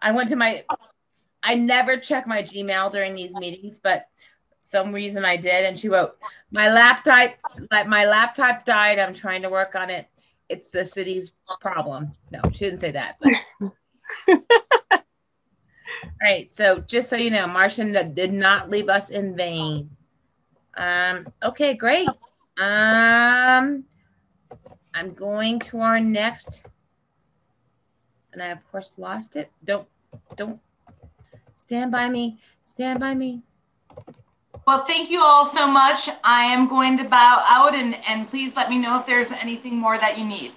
I went to my I never check my Gmail during these meetings, but some reason I did. And she wrote, My laptop, my laptop died. I'm trying to work on it. It's the city's problem. No, she didn't say that. All right. So just so you know, Marcia did not leave us in vain. Um, okay, great. Um, I'm going to our next, and I of course lost it. Don't, don't stand by me. Stand by me. Well, thank you all so much. I am going to bow out and, and please let me know if there's anything more that you need.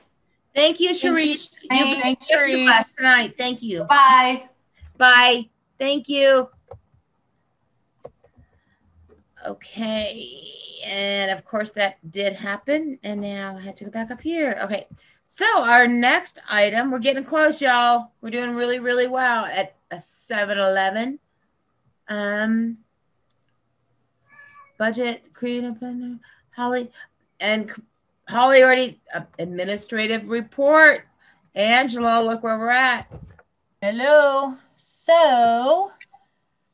Thank you, Cherise. You've been to us tonight. Thank you. Bye. Bye. Thank you. Okay. And of course that did happen. And now I have to go back up here. Okay. So our next item, we're getting close, y'all. We're doing really, really well at a 7-Eleven. Um, budget, creative, Holly, and Holly already uh, administrative report. Angela, look where we're at. Hello. So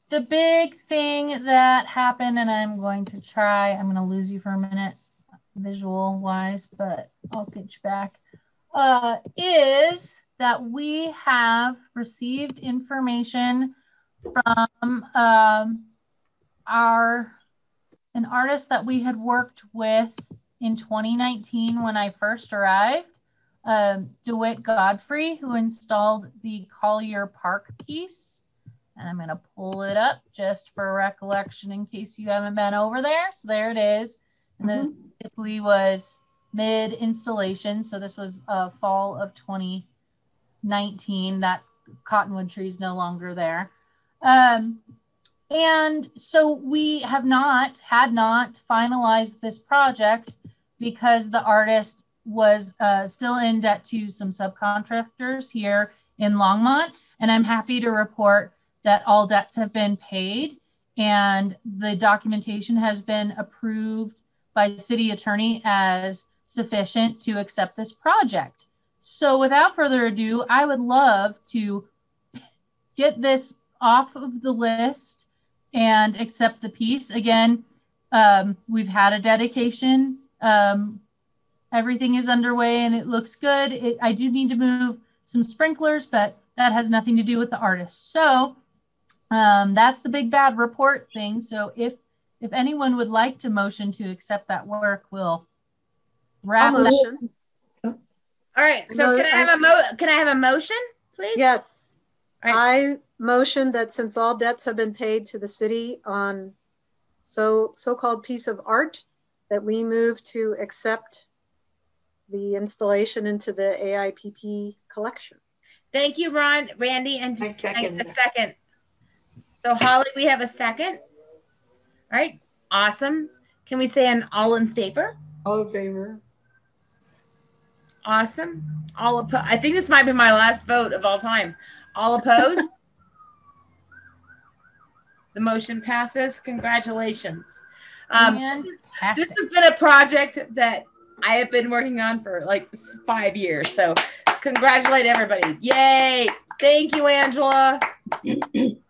the big thing that happened, and I'm going to try, I'm going to lose you for a minute visual wise, but I'll get you back, uh, is that we have received information from um, our an artist that we had worked with in 2019 when I first arrived, um, DeWitt Godfrey, who installed the Collyer Park piece. And I'm going to pull it up just for recollection in case you haven't been over there. So there it is. And this mm-hmm. basically was mid installation. So this was uh, fall of 2019. That cottonwood tree is no longer there. Um, and so we have not, had not finalized this project because the artist was uh, still in debt to some subcontractors here in Longmont. And I'm happy to report that all debts have been paid and the documentation has been approved by city attorney as sufficient to accept this project. So without further ado, I would love to get this off of the list and accept the piece. Again, um, we've had a dedication. Um, everything is underway and it looks good. It, I do need to move some sprinklers, but that has nothing to do with the artist. So um, that's the big bad report thing. So if if anyone would like to motion to accept that work, we'll wrap motion. All right. So can I have a mo can I have a motion, please? Yes. I motion that since all debts have been paid to the city on so so-called piece of art, that we move to accept the installation into the AIPP collection. Thank you, Ron, Randy, and I second. a second. So Holly, we have a second. All right, awesome. Can we say an all in favor? All in favor. Awesome. All opposed. I think this might be my last vote of all time. All opposed? the motion passes. Congratulations. Um, this has been a project that I have been working on for like five years. So congratulate everybody. Yay. Thank you, Angela.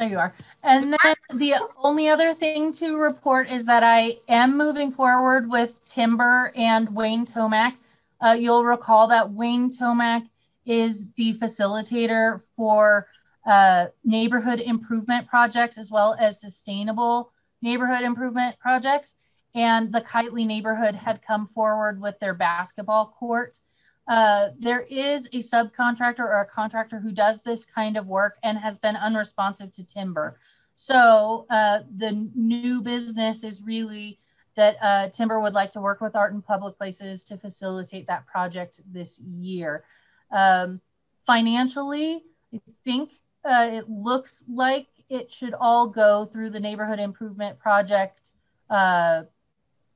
There you are. And then the only other thing to report is that I am moving forward with Timber and Wayne Tomac. Uh, you'll recall that Wayne Tomac is the facilitator for uh, neighborhood improvement projects as well as sustainable neighborhood improvement projects. And the Kitely neighborhood had come forward with their basketball court. Uh, there is a subcontractor or a contractor who does this kind of work and has been unresponsive to timber. So uh, the new business is really that uh, Timber would like to work with Art and Public Places to facilitate that project this year. Um, financially, I think uh, it looks like it should all go through the neighborhood improvement project uh,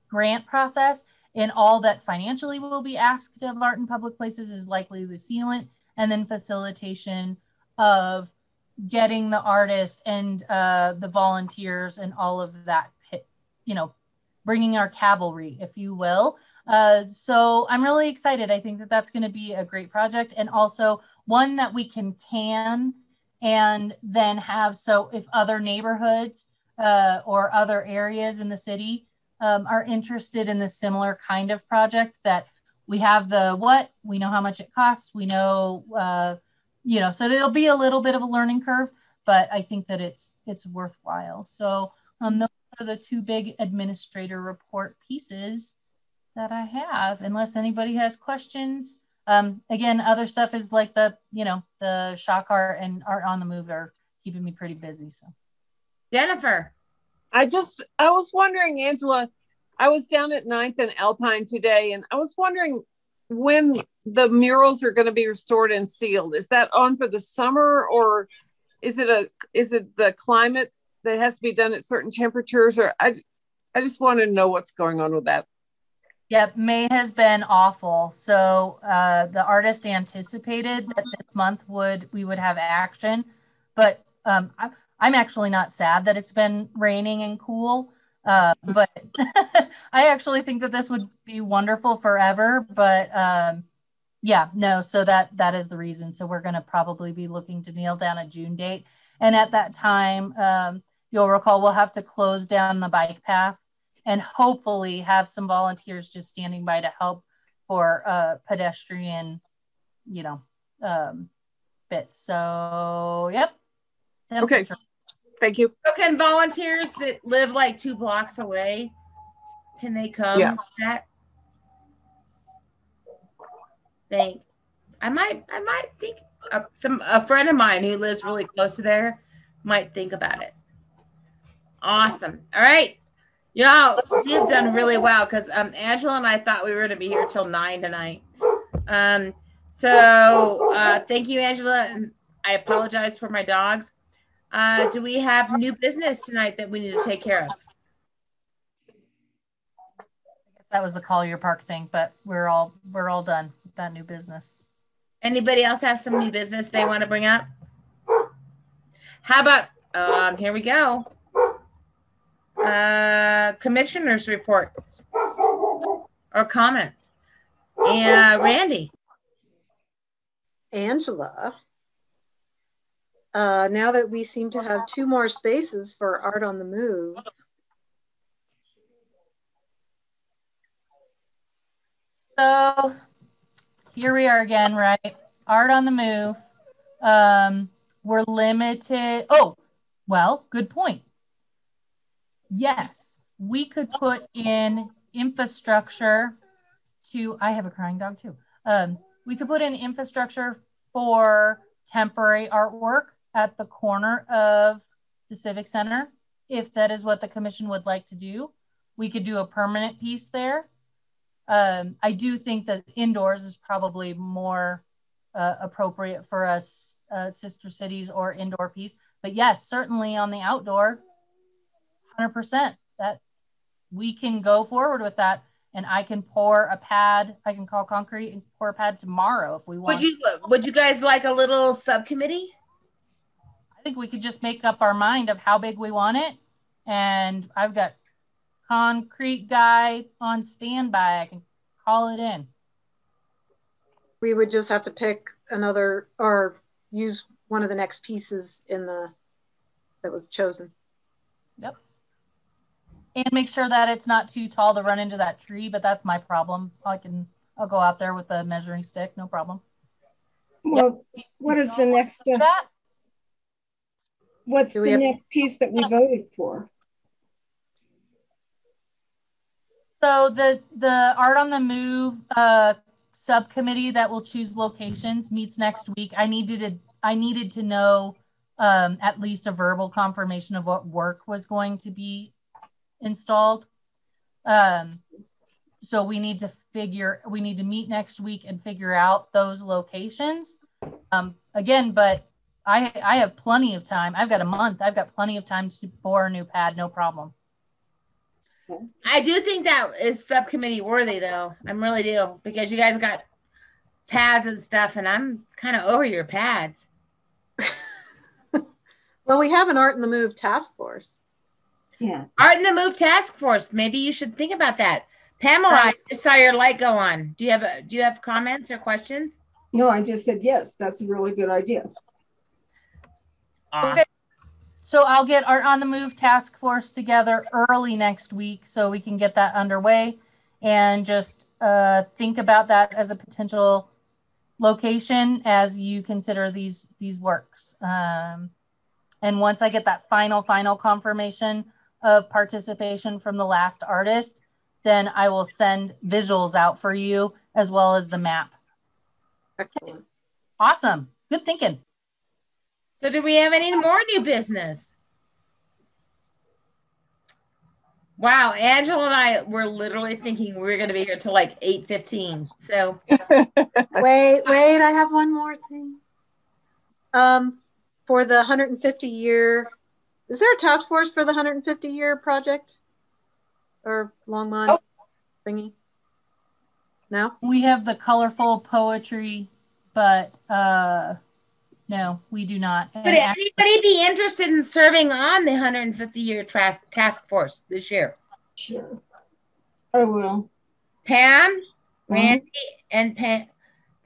grant process. And all that financially will be asked of art and public places is likely the sealant and then facilitation of getting the artist and uh, the volunteers and all of that, you know, bringing our cavalry, if you will. Uh, so I'm really excited. I think that that's going to be a great project and also one that we can can and then have so if other neighborhoods uh, or other areas in the city um, are interested in this similar kind of project that we have the what we know how much it costs we know uh, you know so it'll be a little bit of a learning curve but i think that it's it's worthwhile so um, those are the two big administrator report pieces that i have unless anybody has questions um, again, other stuff is like the, you know, the shock art and art on the move are keeping me pretty busy. So Jennifer. I just, I was wondering, Angela, I was down at Ninth and Alpine today, and I was wondering when the murals are going to be restored and sealed. Is that on for the summer, or is it a is it the climate that has to be done at certain temperatures? Or I, I just want to know what's going on with that. Yep, May has been awful. So uh, the artist anticipated that this month would we would have action, but um, I, I'm actually not sad that it's been raining and cool. Uh, but I actually think that this would be wonderful forever. But um, yeah, no. So that that is the reason. So we're going to probably be looking to nail down a June date, and at that time, um, you'll recall we'll have to close down the bike path and hopefully have some volunteers just standing by to help for uh, pedestrian, you know, um, bits. So, yep. Okay. Thank you. So can volunteers that live like two blocks away, can they come? Yeah. That they, I might, I might think uh, some a friend of mine who lives really close to there might think about it. Awesome. All right. You know, we've done really well because um, Angela and I thought we were going to be here till nine tonight. Um, so uh, thank you, Angela. And I apologize for my dogs. Uh, do we have new business tonight that we need to take care of? That was the Collyer Park thing, but we're all we're all done with that new business. Anybody else have some new business they want to bring up? How about um, here we go. Uh, commissioners reports or comments. And Randy. Angela, uh, now that we seem to have two more spaces for Art on the Move, So here we are again, right? Art on the move. Um, we're limited. Oh, well, good point. Yes, we could put in infrastructure to, I have a crying dog too. Um, we could put in infrastructure for temporary artwork at the corner of the Civic Center, if that is what the commission would like to do. We could do a permanent piece there. Um, I do think that indoors is probably more uh, appropriate for us, uh, sister cities or indoor piece. But yes, certainly on the outdoor, 100% that we can go forward with that and I can pour a pad. I can call concrete and pour a pad tomorrow if we want. Would you would you guys like a little subcommittee? I think we could just make up our mind of how big we want it. And I've got concrete guy on standby. I can call it in. we would just have to pick another or use one of the next pieces in the that was chosen. Yep. And make sure that it's not too tall to run into that tree, but that's my problem. I can I'll go out there with a measuring stick, no problem. Well, what is the next? Uh, that? what's the we have- next piece that we voted for? So the the art on the move uh, subcommittee that will choose locations meets next week. I needed to I needed to know um, at least a verbal confirmation of what work was going to be installed. Um, so we need to figure we need to meet next week and figure out those locations. Um, again, but I I have plenty of time. I've got a month. I've got plenty of time to bore a new pad, no problem. I do think that is subcommittee worthy, though. I'm really do because you guys got pads and stuff, and I'm kind of over your pads. Well, we have an Art on the Move task force. Yeah. Art on the Move Task Force. Maybe you should think about that. Pamela, I just saw your light go on. Do you have a, Do you have comments or questions? No, I just said yes. That's a really good idea. Okay. So I'll get our on the move task force together early next week so we can get that underway and just uh, think about that as a potential location as you consider these these works. Um, and once I get that final final confirmation of participation from the last artist, then I will send visuals out for you as well as the map. Excellent. Awesome. Good thinking. So, do we have any more new business? Wow, Angela and I were literally thinking we were going to be here till like 8:15. So wait, wait, I have one more thing. Um for the 150 year is there a task force for the 150 year project? Or Longmont oh. thingy? No? We have the colorful poetry, but uh no, we do not. Would anybody be interested in serving on the 150 year task task force this year? Sure. I will. Pam, Randy, and Pam,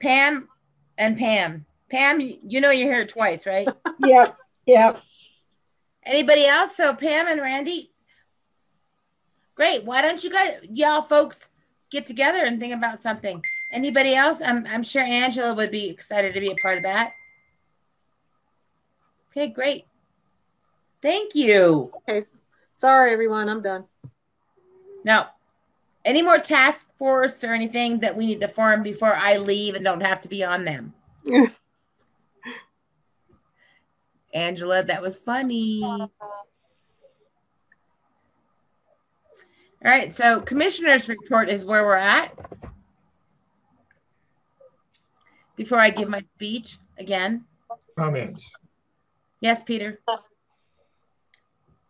Pam, and Pam. Pam, you know you're here twice, right? yep. Yep. Anybody else? So Pam and Randy. Great. Why don't you guys, y'all folks, get together and think about something? Anybody else? I'm, I'm sure Angela would be excited to be a part of that. Okay, great. Thank you. Okay. Sorry, everyone. I'm done. Now, any more task force or anything that we need to form before I leave and don't have to be on them? Angela, that was funny. All right, so commissioner's report is where we're at. Before I give my speech again. Comments. Yes, Peter.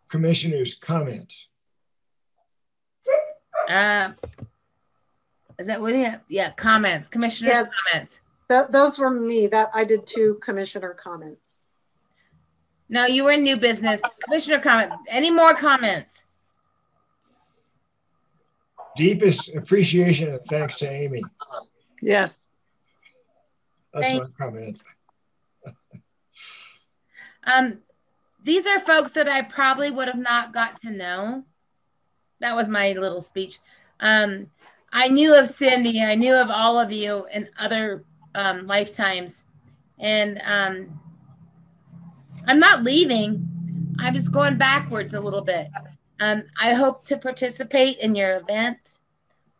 Commissioner's comments. Uh, is that what you have? Yeah, comments. Commissioner's yes. comments. Th those were me. That I did two commissioner comments. No, you were in new business. Commissioner comment. Any more comments? Deepest appreciation and thanks to Amy. Yes. That's Thank my comment. um, these are folks that I probably would have not got to know. That was my little speech. Um, I knew of Cindy. I knew of all of you in other um, lifetimes. And um, I'm not leaving. I'm just going backwards a little bit. Um, I hope to participate in your events.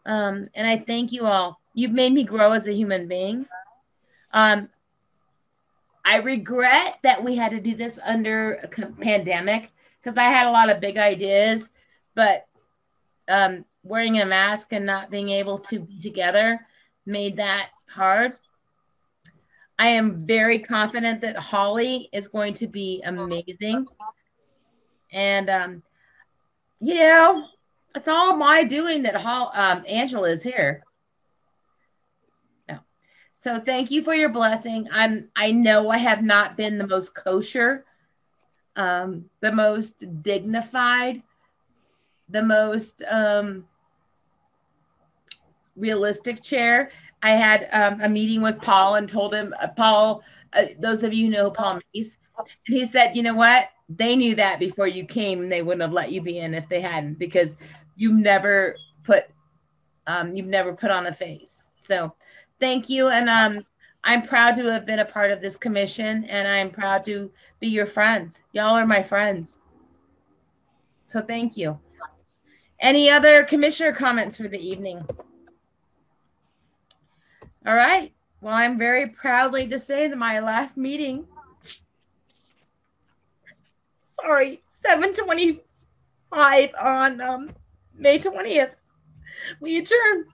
Um, and I thank you all. You've made me grow as a human being. Um, I regret that we had to do this under a pandemic because I had a lot of big ideas, but um, wearing a mask and not being able to be together made that hard. I am very confident that Holly is going to be amazing. And, um, you know, it's all my doing that Hall, um, Angela is here. No. So thank you for your blessing. I'm, I know I have not been the most kosher, um, the most dignified, the most um, realistic chair. I had um, a meeting with Paul and told him, uh, Paul, uh, those of you know Paul Mace, and he said, you know what? They knew that before you came, they wouldn't have let you be in if they hadn't, because you've never put, um, you've never put on a face. So, thank you, and um, I'm proud to have been a part of this commission, and I'm proud to be your friends. Y'all are my friends. So, thank you. Any other commissioner comments for the evening? All right. Well, I'm very proudly to say that my last meeting, sorry, 725 on um, May 20th, we adjourn.